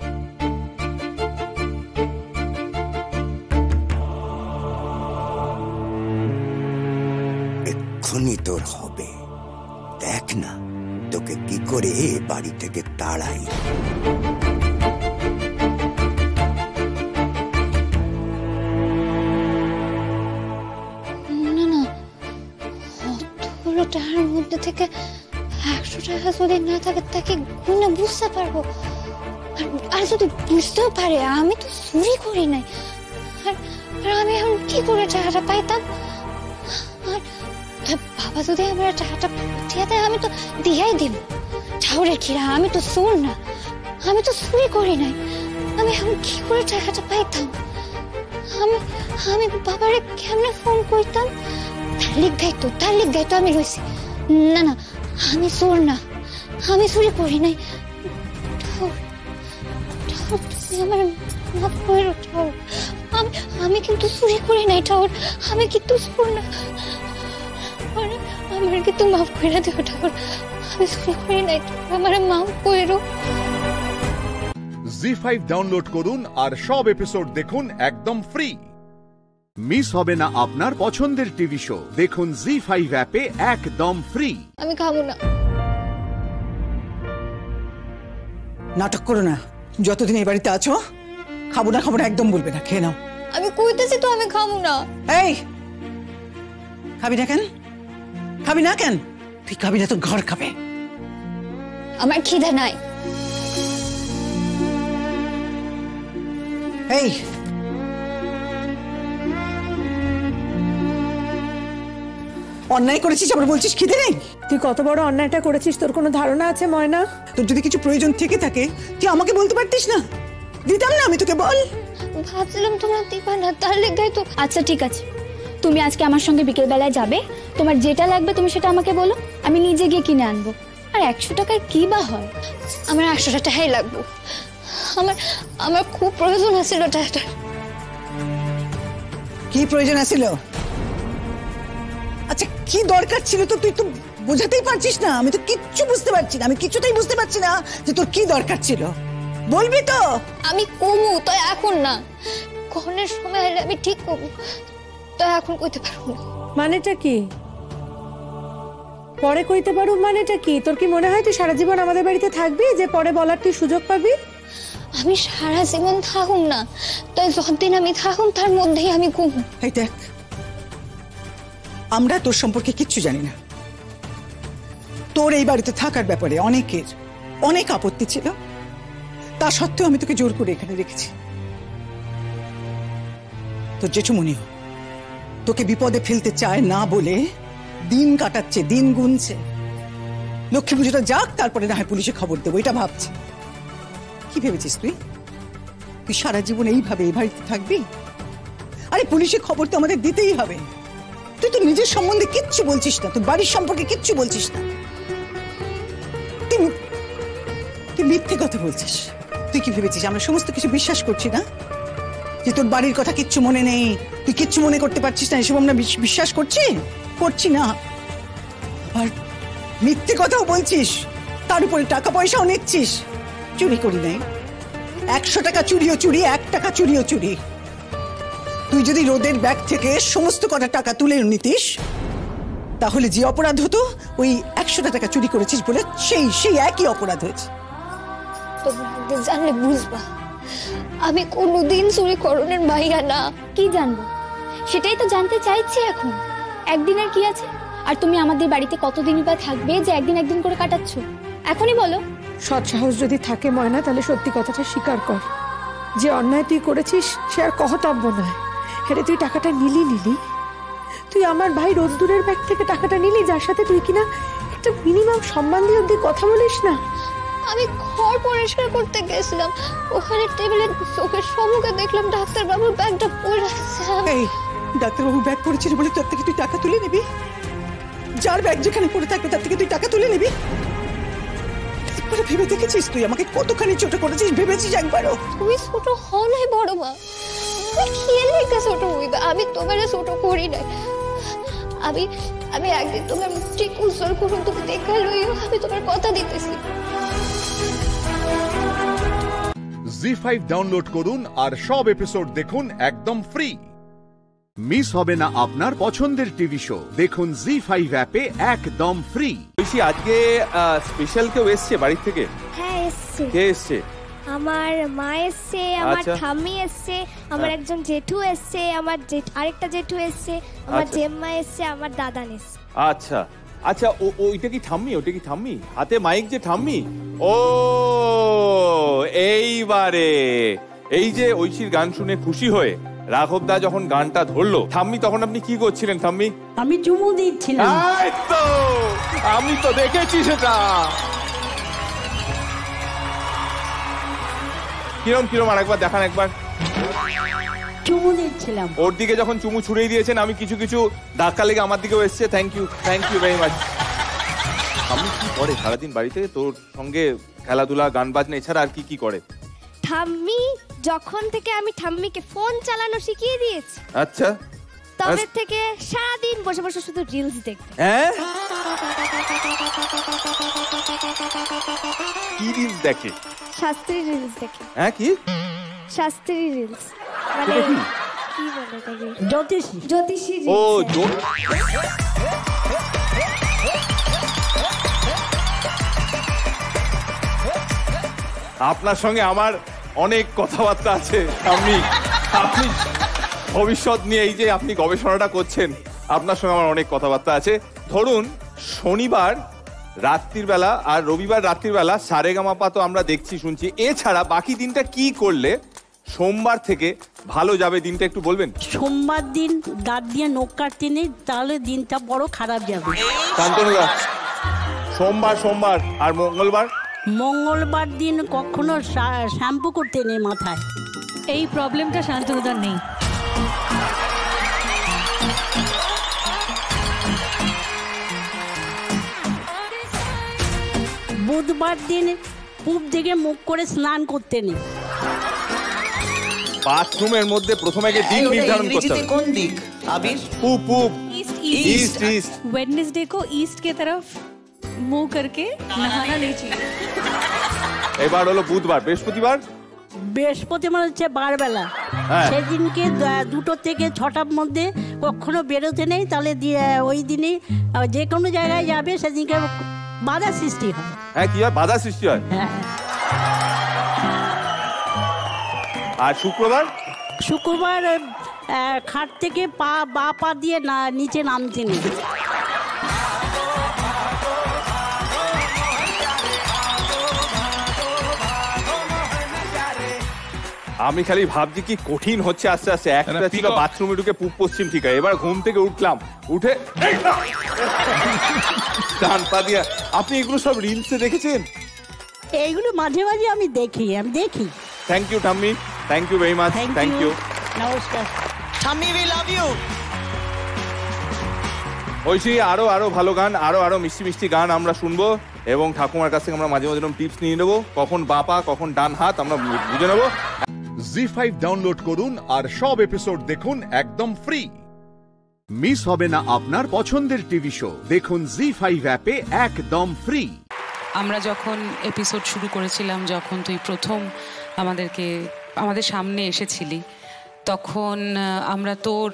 পারব। আর- যদি বুঝতেও পারে, আমি তো চুরি করি নাই। আর আমি এখন কি করে টাকাটা পাইতাম? আর বাবা যদি আমার টাকাটা দিয়ে দেয়, আমি তো দিয়াই দিব। ঠাউরের খিরা আমি তো চোর না। আমি তো চুরি করি নাই। আমি এখন কি করে টাকাটা পাইতাম? আমি আমি বাবারে কেমনে ফোন করতাম? তার লিখ দায়িত্ব তার লিখ দায়িত্ব আমি রয়েছি না না, আমি চোর না। আমি চুরি করি নাই। তুমি আমার মাফ করে ঠাউর আমি আমি কিন্তু চুরি করি নাই ঠাউর আমি কিন্তু চোর না। আরে, আমার কিন্তু মাফ করে দিও ঠাউর আমি চুরি করি নাই আমার মাফ করে। জি ফাইভ ডাউনলোড করুন আর সব এপিসোড দেখুন একদম ফ্রি মিস হবে না আপনার পছন্দের টিভি শো দেখুন জি ফাইভ অ্যাপে একদম ফ্রি আমি খাব না। নাটক করো না। যতদিন এই বাড়িতে আছো খাব না খাব না একদম বলবে না খেয়ে নাও। আমি কইতেছি তো আমি খাব না। এই খাবি না কেন? খাবি না কেন? তুই খাবি না তো ঘর খাবে। আমার খিদে নাই। এই অন্যায় করেছিস আবার বলছিস খিদে নেই? তুই কত বড় অন্যায়টা করেছিস তোর কোনো ধারণা আছে ময়না? তোর যদি কিছু প্রয়োজন থেকে থাকে তুই আমাকে বলতে পারতিস না? দিতাম না আমি তোকে বল। ভাবছিলাম তোমরা দিবা না তার লেগাই তো আচ্ছা ঠিক আছে। তুমি আজকে আমার সঙ্গে বিকেল বেলায় যাবে। তোমার যেটা লাগবে তুমি সেটা আমাকে বলো। আমি নিজে গিয়ে কিনে আনব। আর একশো টাকায় কি বা হয়? আমার একশো টাকাই লাগবো। আমার আমার খুব প্রয়োজন আছিল টাকাটা কি প্রয়োজন আছিল? আচ্ছা কি দরকার ছিল তো? তুই তো বোঝাতেই পারছিস না। আমি তো কিচ্ছু বুঝতে পারছি না। আমি কিছুতেই বুঝতে পারছি না যে তোর কি দরকার ছিল। বলবি তো? আমি কমু তো এখন না। কখনের সময় হলে আমি ঠিক কমু তো এখন কইতে পারব না। মানেটা কি? পরে কইতে পারু মানেটা কি? তোর কি মনে হয় তুই সারা জীবন আমাদের বাড়িতে থাকবি যে পরে বলার তুই সুযোগ পাবি? আমি সারা জীবন থাকুম না। তাই যতদিন আমি থাকুম তার মধ্যেই আমি কমু এই দেখ আমরা তোর সম্পর্কে কিচ্ছু জানি না। তোর এই বাড়িতে থাকার ব্যাপারে অনেকের অনেক আপত্তি ছিল। তা সত্ত্বেও আমি তোকে জোর করে এখানে রেখেছি। তোর জেঠুমনি তোকে বিপদে ফেলতে চায় না বলে দিন কাটাচ্ছে, দিন গুনছে। লক্ষ্মী পুজোটা যাক, তারপরে না হয় পুলিশে খবর দেবো, এটা ভাবছে। কি ভেবেছিস তুই? তুই সারা জীবন এইভাবে এই বাড়িতে থাকবি? আরে পুলিশে খবর তো আমাদের দিতেই হবে। তুই তো নিজের সম্বন্ধে কিচ্ছু বলছিস না, তোর বাড়ির সম্পর্কে কিচ্ছু বলছিস না। তুই তুই মিথ্যে কথা বলছিস। তুই কি ভেবেছিস? আমরা সমস্ত কিছু বিশ্বাস করছি না? যে তোর বাড়ির কথা কিচ্ছু মনে নেই, তুই কিচ্ছু মনে করতে পারছিস না, এসব আমরা বিশ- বিশ্বাস করছি? করছি না। আর মিথ্যে কথাও বলছিস, তার উপরে টাকা পয়সাও নিচ্ছিস। চুরি করি নাই। একশো টাকা চুরিও চুরি, এক টাকা চুরিও চুরি। তুই যদি রোদের ব্যাগ থেকে সমস্ত কটা টাকা তুলে নিতিস তাহলে যে অপরাধ হতো ওই একশোটা টাকা চুরি করেছিস বলে সেই সেই একই অপরাধ হয়েছে। তোমরা একদিন জানলে বুঝবা। আমি কোনোদিন চুরি করণের মাইয়া না। কি জানব? সেটাই তো জানতে চাইছি এখন। একদিনের কি আছে? আর তুমি আমাদের বাড়িতে কতদিনই বা থাকবে যে একদিন একদিন করে কাটাচ্ছ? এখনই বলো। সৎ সাহস যদি থাকে ময়না তাহলে সত্যি কথাটা স্বীকার কর। যে অন্যায় তুই করেছিস সে আর কহতব্য নয়। হেরে তুই টাকাটা নিলি নিলি। তুই আমার ভাই রোদ্দুরের ব্যাগ থেকে টাকাটা নিলি যার সাথে তুই কিনা একটা মিনিমাম সম্মান দিয়ে অব্দি কথা বলিস না? আমি ঘর পরিষ্কার করতে গেছিলাম। ওখানে টেবিলে চোখের সম্মুখে দেখলাম ডাক্তার বাবুর ব্যাগটা পড়ে এই ডাক্তারবাবু ব্যাগ পড়েছিল বলে তোর থেকে তুই টাকা তুলে নিবি? যার ব্যাগ যেখানে পড়ে থাকবে তার থেকে তুই টাকা তুলে নিবি? একবারে ভেবে দেখেছিস তুই আমাকে কতখানি ছোট করেছিস? ভেবেছিস একবারও? তুমি ছোট হও নাই বড় মা। খেয়ে লেগে ছোট হইবে? আমি তোমার ছোট করি নাই। আমি আমি একদিন তোমার মুখ ঠিক উজ্জ্বল করুন তুমি দেখা লইও আমি তোমার কথা দিতেছি। জি ফাইভ ডাউনলোড করুন আর সব এপিসোড দেখুন একদম ফ্রি মিস হবে না আপনার পছন্দের টিভি শো দেখুন জি ফাইভ অ্যাপে একদম ফ্রি বলছি আজকে স্পেশাল কেউ এসছে বাড়ির থেকে? হ্যাঁ এসছে। কে এসছে? আমার মা এসছে আমার আচ্ছা। ঠাম্মি এসছে আমার হ্যাঁ। একজন জেঠু এসছে আমার জেঠ- আরেকটা জেঠু এসছে আমার আচ্ছা। জেম্মা এসছে আমার দাদান এসছে। আচ্ছা। আচ্ছা ও ওইটা কি ঠাম্মি? ওটা কি ঠাম্মি? হাতে মাইক যে ঠাম্মি? ও এইবারে। এই যে ঐশীর গান শুনে খুশি হয়ে রাঘব দা যখন গানটা ধরলো ঠাম্মি তখন আপনি কি করছিলেন ঠাম্মি? আমি চুমু দিচ্ছিলাম। এই তো আমি তো দেখেছি সেটা। কিরম কিরম? আর একবার দেখান একবার। চুমু দিচ্ছিলাম ওর দিকে যখন চুমু ছুড়েই দিয়েছেন আমি কিছু কিছু ধাক্কা লেগে আমার দিকেও এসছে। Thank you thank you very much আমি কি করে সারাদিন বাড়িতে? তোর সঙ্গে খেলাধুলা গান বাজনা এছাড়া আর কি কি করে? ঠাম্মি যখন থেকে আমি ঠাম্মিকে ফোন চালানো শিখিয়ে দিয়েছি আচ্ছা। তবে থেকে সারাদিন বসে বসে শুধু রিলস দেখবে হ্যাঁ? কি রিলস দেখে? শাস্ত্রী রিলস দেখে। হ্যাঁ কি? শাস্ত্রী রিলস মানে কি? কি বলে এটাকে জ্যোতিষী। জ্যোতিষী ও আপনার সঙ্গে আমার অনেক কথাবার্তা আছে। আপনি আপনি ভবিষ্যৎ নিয়ে এই যে আপনি গবেষণাটা করছেন আপনার সঙ্গে আমার অনেক কথাবার্তা আছে। ধরুন শনিবার রাত্রির বেলা আর রবিবার রাত্রির বেলা সারেগামাপা তো আমরা দেখছি শুনছি। এছাড়া বাকি দিনটা কি করলে সোমবার থেকে ভালো যাবে দিনটা একটু বলবেন? সোমবার দিন দাঁত দিয়ে নখ কাটতে নেই তাহলে দিনটা বড় খারাপ যাবে। শান্তনুদা সোমবার সোমবার আর মঙ্গলবার? মঙ্গলবার দিন কখনো শ্যাম্পু করতে নেই মাথায়। এই প্রবলেমটা শান্তনুদার নেই। বুধবার দিন পূব দিকে মুখ করে স্নান করতে নেই বাথরুমের মধ্যে প্রথমে গিয়ে দিক নির্ধারণ করতে হবে কোন দিক আবির পূব পূব ईस्ट ईस्ट ईस्ट वेडनेसडे को ईस्ट के तरफ मुंह करके नहाना नहीं चाहिए এবার হলো বুধবার বৃহস্পতিবার বৃহস্পতিবার হচ্ছে বারবেলা হ্যাঁ। সেদিনকে দু- দুটো থেকে ছটার মধ্যে কখনো বেরোতে নেই তাহলে দিয়ে- ওই দিনই আহ, যে কোনো জায়গায় যাবে সেদিনকে বাধা সৃষ্টি হয়। হ্যাঁ কি হয়? বাধা সৃষ্টি হয়? আর শুক্রবার? শুক্রবার খাট থেকে পা বা পা দিয়ে না নিচে নামছে নেই। আমি খালি ভাবছি কি কঠিন হচ্ছে আস্তে আস্তে। একটা ছিল বাথরুমে ঢুকে পূব পশ্চিম ঠিক আছে এবার ঘুম থেকে উঠলাম। উঠে ডান পা দিয়া। আপনি এগুলো সব রিলসে দেখেছেন? এইগুলো মাঝে মাঝে আমি দেখি আমি দেখি। থ্যাংক ইউ ঠাম্মি। Thank you very much thank you নমস্কার। ঠাম্মি উই লাভ ইউ ঐশী আরও আরও ভালো গান আরও আরও মিষ্টি মিষ্টি গান আমরা শুনব এবং ঠাকুমার কাছ থেকে আমরা মাঝে মাঝে টিপস নিয়ে নেব। কখন বাঁ পা কখন ডান হাত আমরা বুঝে নেব। জি ফাইভ ডাউনলোড করুন আর সব এপিসোড দেখুন একদম ফ্রি মিস হবে না আপনার পছন্দের টিভি শো দেখুন জি ফাইভ অ্যাপে একদম ফ্রি আমরা যখন এপিসোড শুরু করেছিলাম, যখন তুই প্রথম আমাদেরকে, আমাদের সামনে এসেছিলি, তখন আমরা তোর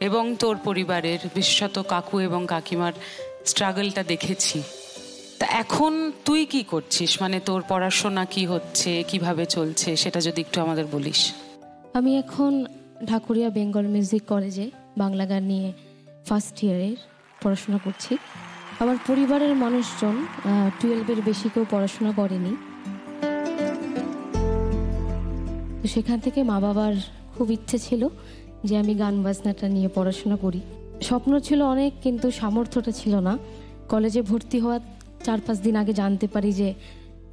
এবং তোর পরিবারের, বিশেষত কাকু এবং কাকিমার স্ট্রাগলটা দেখেছি। তা এখন তুই কি করছিস? মানে তোর পড়াশোনা কি হচ্ছে? কীভাবে চলছে? সেটা যদি একটু আমাদের বলিস। আমি এখন ঢাকুরিয়া বেঙ্গল মিউজিক কলেজে বাংলা গান নিয়ে ফার্স্ট ইয়ারের পড়াশোনা করছি। আমার পরিবারের মানুষজন টুয়েলভের বেশি কেউ পড়াশোনা করেনি। সেখান থেকে মা বাবার খুব ইচ্ছে ছিল যে আমি গান বাজনাটা নিয়ে পড়াশোনা করি। স্বপ্ন ছিল অনেক, কিন্তু সামর্থ্যটা ছিল না। কলেজে ভর্তি হওয়ার চার পাঁচ দিন আগে জানতে পারি যে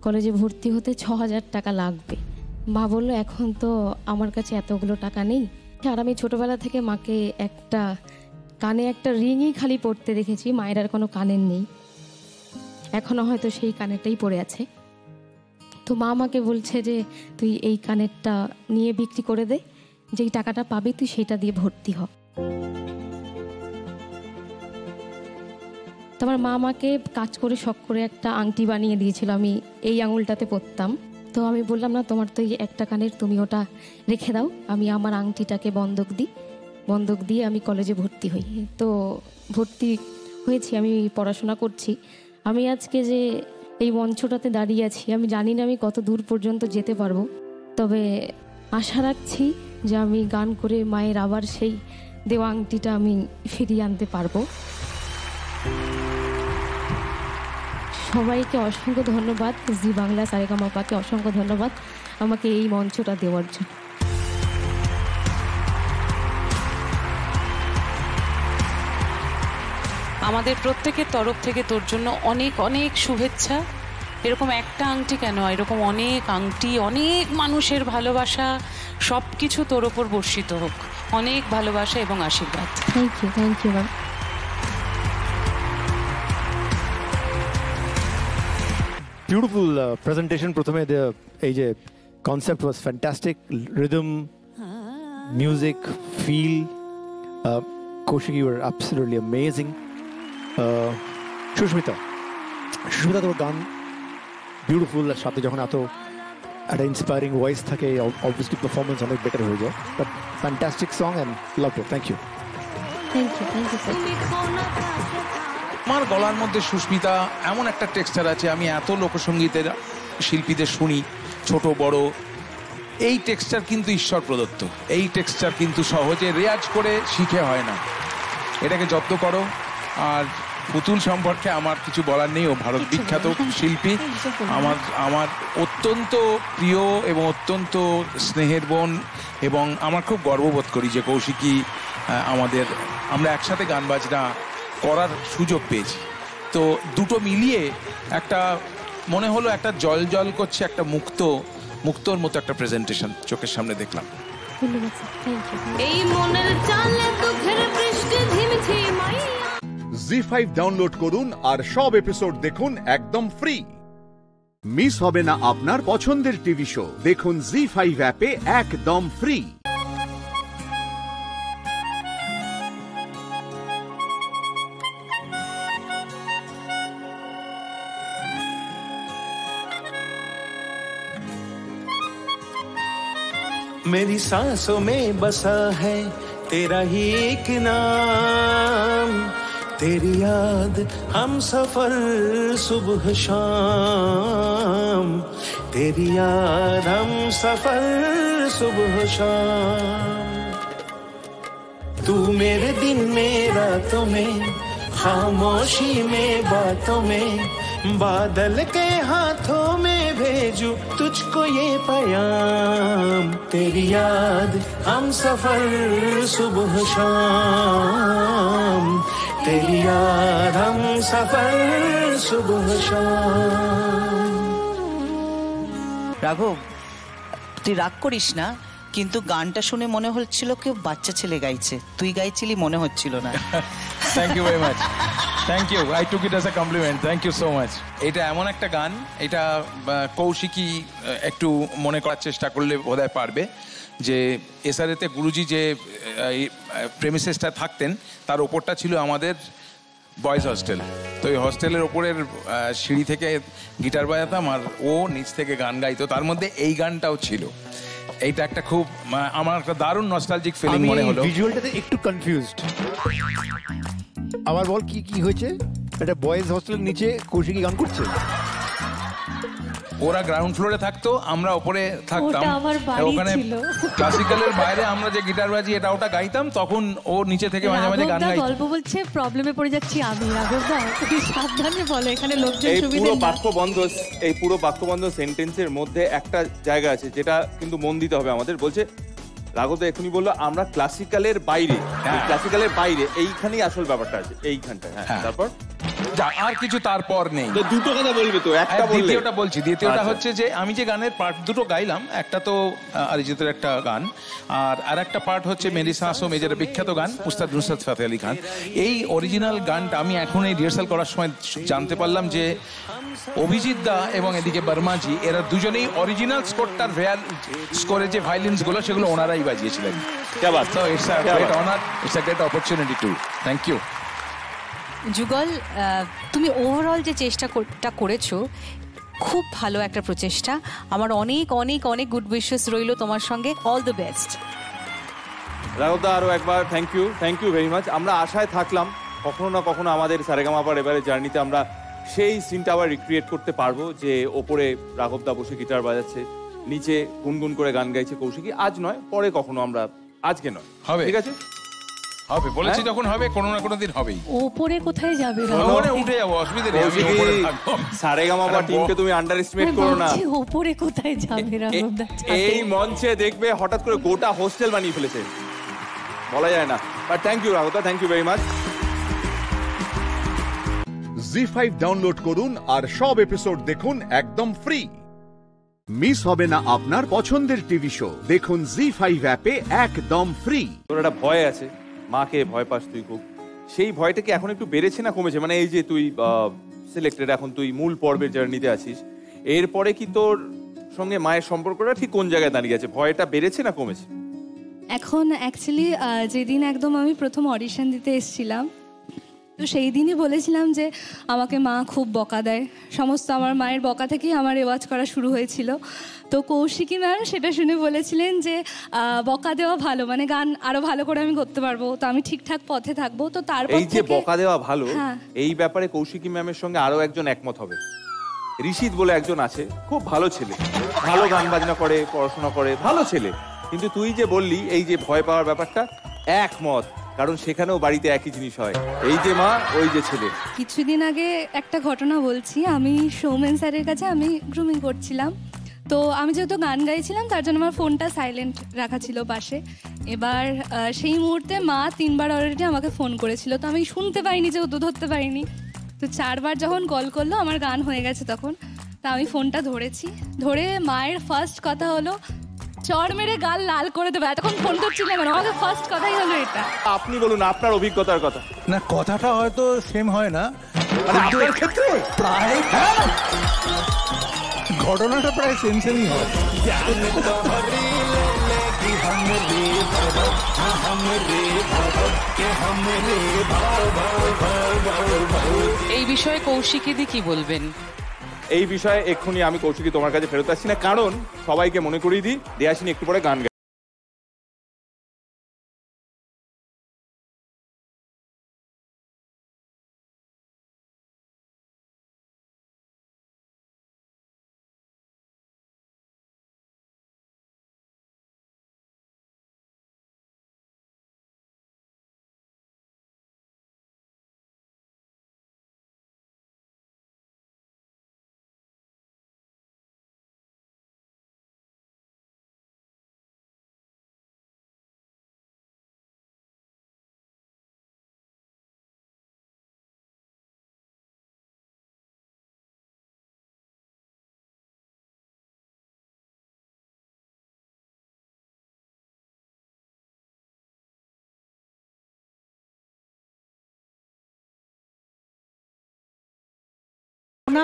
কলেজে ভর্তি হতে ছ হাজার টাকা লাগবে। মা বলল, এখন তো আমার কাছে এতগুলো টাকা নেই। আর আমি ছোটবেলা থেকে মাকে একটা, কানে একটা রিংই খালি পড়তে দেখেছি, মায়ের আর কোনো কানের নেই। এখনও হয়তো সেই কানেরটাই পড়ে আছে। তো মা আমাকে বলছে যে, তুই এই কানেরটা নিয়ে বিক্রি করে দে, যেই টাকাটা পাবি তুই সেটা দিয়ে ভর্তি হ। তোমার মা আমাকে কাজ করে, শখ করে একটা আংটি বানিয়ে দিয়েছিল, আমি এই আঙুলটাতে পরতাম। তো আমি বললাম, না, তোমার তো এই একটা কানের, তুমি ওটা রেখে দাও, আমি আমার আংটিটাকে বন্ধক দিই, বন্ধক দিয়ে আমি কলেজে ভর্তি হই। তো ভর্তি হয়েছি, আমি পড়াশোনা করছি। আমি আজকে যে এই মঞ্চটাতে দাঁড়িয়ে আছি, আমি জানি না আমি কত দূর পর্যন্ত যেতে পারব, তবে আশা রাখছি যে আমি গান করে মায়ের আবার সেই দেওয়া আংটিটা আমি ফিরিয়ে আনতে পারব। সবাইকে অসংখ্য ধন্যবাদ। জি বাংলা সারেগামাপাকে অসংখ্য ধন্যবাদ। আমাকে এই মঞ্চটা দেওয়ার জন্য। আমাদের প্রত্যেকের তরফ থেকে তোর জন্য অনেক অনেক শুভেচ্ছা। এরকম একটা আংটি কেন? এরকম অনেক আংটি অনেক মানুষের ভালোবাসা সব কিছু তোর ওপর বর্ষিত হোক। অনেক ভালোবাসা এবং আশীর্বাদ। Thank you thank you ma'am beautiful presentation প্রথমে এই যে concept was fantastic rhythm music feel Kaushik you are absolutely amazing Susmita Susmita তোর গান বিউটিফুল আর সাথে যখন এত একটা ইন্সপায়ারিং ভয়েস থাকে অবভিয়াসলি পারফরমেন্স অনেক বেটার হয়ে যায়। But fantastic song and love it thank you thank you thank you আমার গলার মধ্যে সুস্মিতা এমন একটা টেক্সচার আছে আমি এত লোকসঙ্গীতের শিল্পীদের শুনি ছোট বড়। এই টেক্সচার কিন্তু ঈশ্বর প্রদত্ত। এই টেক্সচার কিন্তু সহজে রেয়াজ করে শিখে হয় না। এটাকে যত্ন করো। আর পুতুল সম্পর্কে আমার কিছু বলার নেই ও ভারত বিখ্যাত শিল্পী। আমার আমার অত্যন্ত প্রিয় এবং অত্যন্ত স্নেহের বোন এবং আমার খুব গর্ববোধ করি যে কৌশিকী আমাদের আমরা একসাথে গান বাজনা করার সুযোগ পেয়েছি। তো দুটো মিলিয়ে একটা মনে হলো একটা জল জল করছে একটা মুক্ত মুক্তর মতো একটা প্রেজেন্টেশন চোখের সামনে দেখলাম। এই মনের চালে দুঃখের বৃষ্টি ঝিমঝিমাই জি ফাইভ ডাউনলোড করুন আর সব এপিসোড দেখুন একদম ফ্রি মিস হবে না আপনার পছন্দের টিভি শো দেখুন জি ফাইভ অ্যাপে একদম ফ্রি मेरी सांसों में बसा है तेरा ही एक नाम। तेरी याद हम सफ़र सुबह शाम। तेरी याद हम सफ़र सुबह शाम। तू मेरे दिन में रातों में, खामोशी में बातों में बादल के हाथों में भेजू तुझको ये पैगाम तेरी याद हम सफर सुबह शाम तेरी याद हम सफर सुबह शाम রাঘব তুই রাগ করিস না কিন্তু গানটা শুনে মনে হচ্ছিল কেউ বাচ্চা ছেলে গাইছে। তুই গাইছিলি মনে হচ্ছিল না। Thank you very much thank you I took it as a compliment thank you so much এটা এমন একটা গান এটা আহ, কৌশিকী একটু মনে করার চেষ্টা করলে বোধহয় পারবে যে এসআরএতে গুরুজি যে প্রেমিসেসটা থাকতেন তার ওপরটা ছিল আমাদের বয়েজ হস্টেল তো এই হস্টেলের ওপরের সিঁড়ি থেকে গিটার বাজাতাম আর ও নিচ থেকে গান গাইতো। তার মধ্যে এই গানটাও ছিল। এইটা একটা খুব আমার একটা দারুণ নস্টালজিক ফিলিং মনে হলো। ভিজুয়ালটাতে একটু কনফিউজড আবার বল কি কি হয়েছে? একটা বয়েজ হস্টেলের নিচে কৌশিকী গান করছে। ওরা গ্রাউন্ড ফ্লোরে থাকতো আমরা ওপরে থাকতাম। ওটা আমার বাড়ি ওখানে ক্লাসিক্যালের বাইরে আমরা যে গিটার বাজি এটা ওটা গাইতাম তখন ও নিচে থেকে মাঝে মাঝে গান গাইতো। গল্প বলছে প্রবলেমে পড়ে যাচ্ছি আমি রাঘবদা তুমি সাবধানে বলো এখানে লোকজন এই পুরো বাক্য বন্ধ এই পুরো বাক্যবন্ধ সেন্টেন্সের মধ্যে একটা জায়গা আছে যেটা কিন্তু মন দিতে হবে আমাদের। বলছে রাঘব এখনই বলল আমরা ক্লাসিক্যালের বাইরে। ক্লাসিক্যালের বাইরে এইখানেই আসল ব্যাপারটা আছে এইখানটায় হ্যাঁ। তারপর? যা আর কিছু তারপর নেই। তো দুটো কথা বলবে তো একটা হ্যাঁ, বললে। দ্বিতীয়টা বলছি। দ্বিতীয়টা আচ্ছা। হচ্ছে যে আমি যে গানের পার্ট দুটো গাইলাম একটা তো অরিজিতের একটা গান আর আর একটা পার্ট হচ্ছে মেরি সাঁসো মেজের বিখ্যাত গান উস্তাদ নুসরাত ফাতে আলী খান এই অরিজিনাল গানটা আমি এখন এই রিহার্সাল করার সময় জানতে পারলাম যে অভিজিৎ দা এবং এদিকে বর্মাজি এরা দুজনেই অরিজিনাল স্কোরটার ভেয়াল স্কোরে যে ভায়োলিন্সগুলো সেগুলো ওনারাই বাজিয়েছিলেন। Opportunity to thank you Jugal তুমি ওভারঅল যে চেষ্টাটা করেছ খুব ভালো একটা প্রচেষ্টা। আমার অনেক অনেক অনেক গুড উইশেস রইল তোমার সঙ্গে। অল দ্য বেস্ট রাঘবদা আরও একবার thank you thank you very much আমরা আশায় থাকলাম কখনো না কখনো আমাদের সারেগামাপার এবারে জার্নিতে আমরা সেই সিনটা আবার রিক্রিয়েট করতে পারব যে ওপরে রাঘবদা বসে গিটার বাজাচ্ছে নিচে গুনগুন করে গান গাইছে কৌশিকী। আজ নয় পরে কখনো আমরা আজকে নয়। হবে। ঠিক আছে? হবে বলেছি হ্যাঁ? যখন হবে কোনো না কোনো দিন হবেই। ওপরে কোথায় যাবে ওপরে উঠে যাব অসুবিধা নেই আমি ওপরে থাকব। সারেগামাপা আরে টিমকে তুমি আন্ডার এস্টিমেট করো না। ওপরে কোথায় যাবে রাঘবদা এই মঞ্চে দেখবে হঠাৎ করে গোটা হোস্টেল বানিয়ে ফেলেছে। বলা যায় না। But thank you রাঘবদা thank you very much Zee five download করুন আর সব এপিসোড দেখুন একদম ফ্রি মিস হবে না আপনার পছন্দের টিভি শো দেখুন জি ফাইভ অ্যাপে একদম ফ্রি তোর একটা ভয় আছে। মাকে ভয় পাস তুই খুব। সেই ভয়টা কি এখন একটু বেড়েছে না কমেছে? মানে এই যে তুই সিলেক্টেড এখন তুই মূল পর্বের জার্নিতে আছিস। এরপরে কি তোর সঙ্গে মায়ের সম্পর্কটা ঠিক কোন জায়গায় দাঁড়িয়ে আছে? ভয়টা বেড়েছে না কমেছে? এখন অ্যাকচুয়ালি যেদিন একদম আমি প্রথম অডিশন দিতে এসেছিলাম তো সেই দিনই বলেছিলাম যে আমাকে মা খুব বকা দেয়। সমস্ত আমার মায়ের বকা থেকেই আমার রেওয়াজ করা শুরু হয়েছিল। তো কৌশিকী ম্যাম সেটা শুনে বলেছিলেন যে বকা দেওয়া ভালো মানে গান আরও ভালো করে আমি করতে পারব। তো আমি ঠিকঠাক পথে থাকব। তো তারপর এই যে বকা দেওয়া ভালো হ্যাঁ। এই ব্যাপারে কৌশিকী ম্যামের সঙ্গে আরও একজন একমত হবে। ঋষিত বলে একজন আছে খুব ভালো ছেলে। ভালো গান বাজনা করে পড়াশোনা করে ভালো ছেলে। কিন্তু তুই যে বললি এই যে ভয় পাওয়ার ব্যাপারটা একমত। কারণ সেখানেও বাড়িতে একই জিনিস হয়। এই যে মা, ওই যে ছেলে। কিছুদিন আগে একটা ঘটনা বলছি। আমি সৌমেন স্যারের কাছে আমি গ্রুমিং করছিলাম। তো আমি যেহেতু গান গাইছিলাম, তার জন্য আমার ফোনটা সাইলেন্ট রাখা ছিল পাশে। এবার সেই মুহূর্তে মা তিনবার অলরেডি আমাকে ফোন করেছিল। তো আমি শুনতে পাইনি যেহেতু ধরতে পারিনি। তো চারবার যখন কল করল, আমার গান হয়ে গেছে তখন। তা আমি ফোনটা ধরেছি। ধরে মায়ের ফার্স্ট কথা হলো চড় মেরে গাল লাল করে দেবে এতক্ষণ ফোন করছিলাম কেন? আমাকে ফার্স্ট কথাই হলো এটা। আপনি বলুন আপনার অভিজ্ঞতার কথা। না কথাটা হয়তো সেম হয় না। মানে আপনার ক্ষেত্রে? প্রায় ঘটনাটা প্রায় সেম সেমই হয়। এই বিষয়ে কৌশিকিদি কি বলবেন? এই বিষয়ে এক্ষুনি আমি কৌশিকী তোমার কাছে ফেরত আসছি না। কারণ সবাইকে মনে করিয়ে দিই দেয়াসিনী একটু পরে গান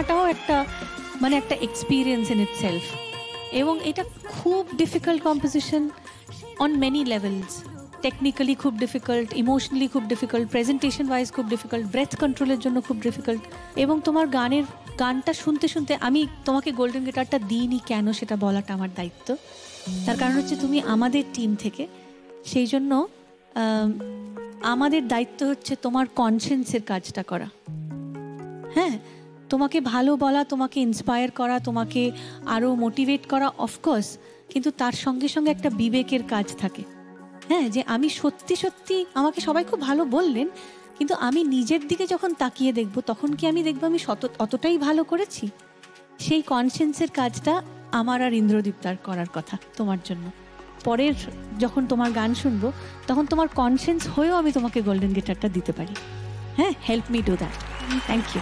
শোনাটাও একটা মানে একটা এক্সপিরিয়েন্স ইন ইট সেলফ এবং এটা খুব difficult composition on many levels technically খুব ডিফিকাল্ট ইমোশনালি খুব ডিফিকাল্ট প্রেজেন্টেশন ওয়াইজ খুব ডিফিকাল্ট ব্রেথ কন্ট্রোলের জন্য খুব ডিফিকাল্ট এবং তোমার গানের গানটা শুনতে শুনতে আমি তোমাকে গোল্ডেন গিটারটা দিইনি কেন সেটা বলাটা আমার দায়িত্ব। তার কারণ হচ্ছে তুমি আমাদের টিম থেকে সেই জন্য আম, আমাদের দায়িত্ব হচ্ছে তোমার কনসেন্সের কাজটা করা। হ্যাঁ? তোমাকে ভালো বলা, তোমাকে ইন্সপায়ার করা, তোমাকে আরও মোটিভেট করা অফকোর্স কিন্তু তার সঙ্গে সঙ্গে একটা বিবেকের কাজ থাকে। হ্যাঁ যে আমি সত্যি সত্যি আমাকে সবাই খুব ভালো বললেন, কিন্তু আমি নিজের দিকে যখন তাকিয়ে দেখব, তখন কি আমি দেখব আমি শত, অতটাই ভালো করেছি? সেই কনসেন্সের কাজটা আমার আর ইন্দ্রদীপ্তার করার কথা তোমার জন্য। পরের যখন তোমার গান শুনব, তখন তোমার কনসেন্স হয়েও আমি তোমাকে গোল্ডেন গিটারটা দিতে পারি। হ্যাঁ help me do that thank you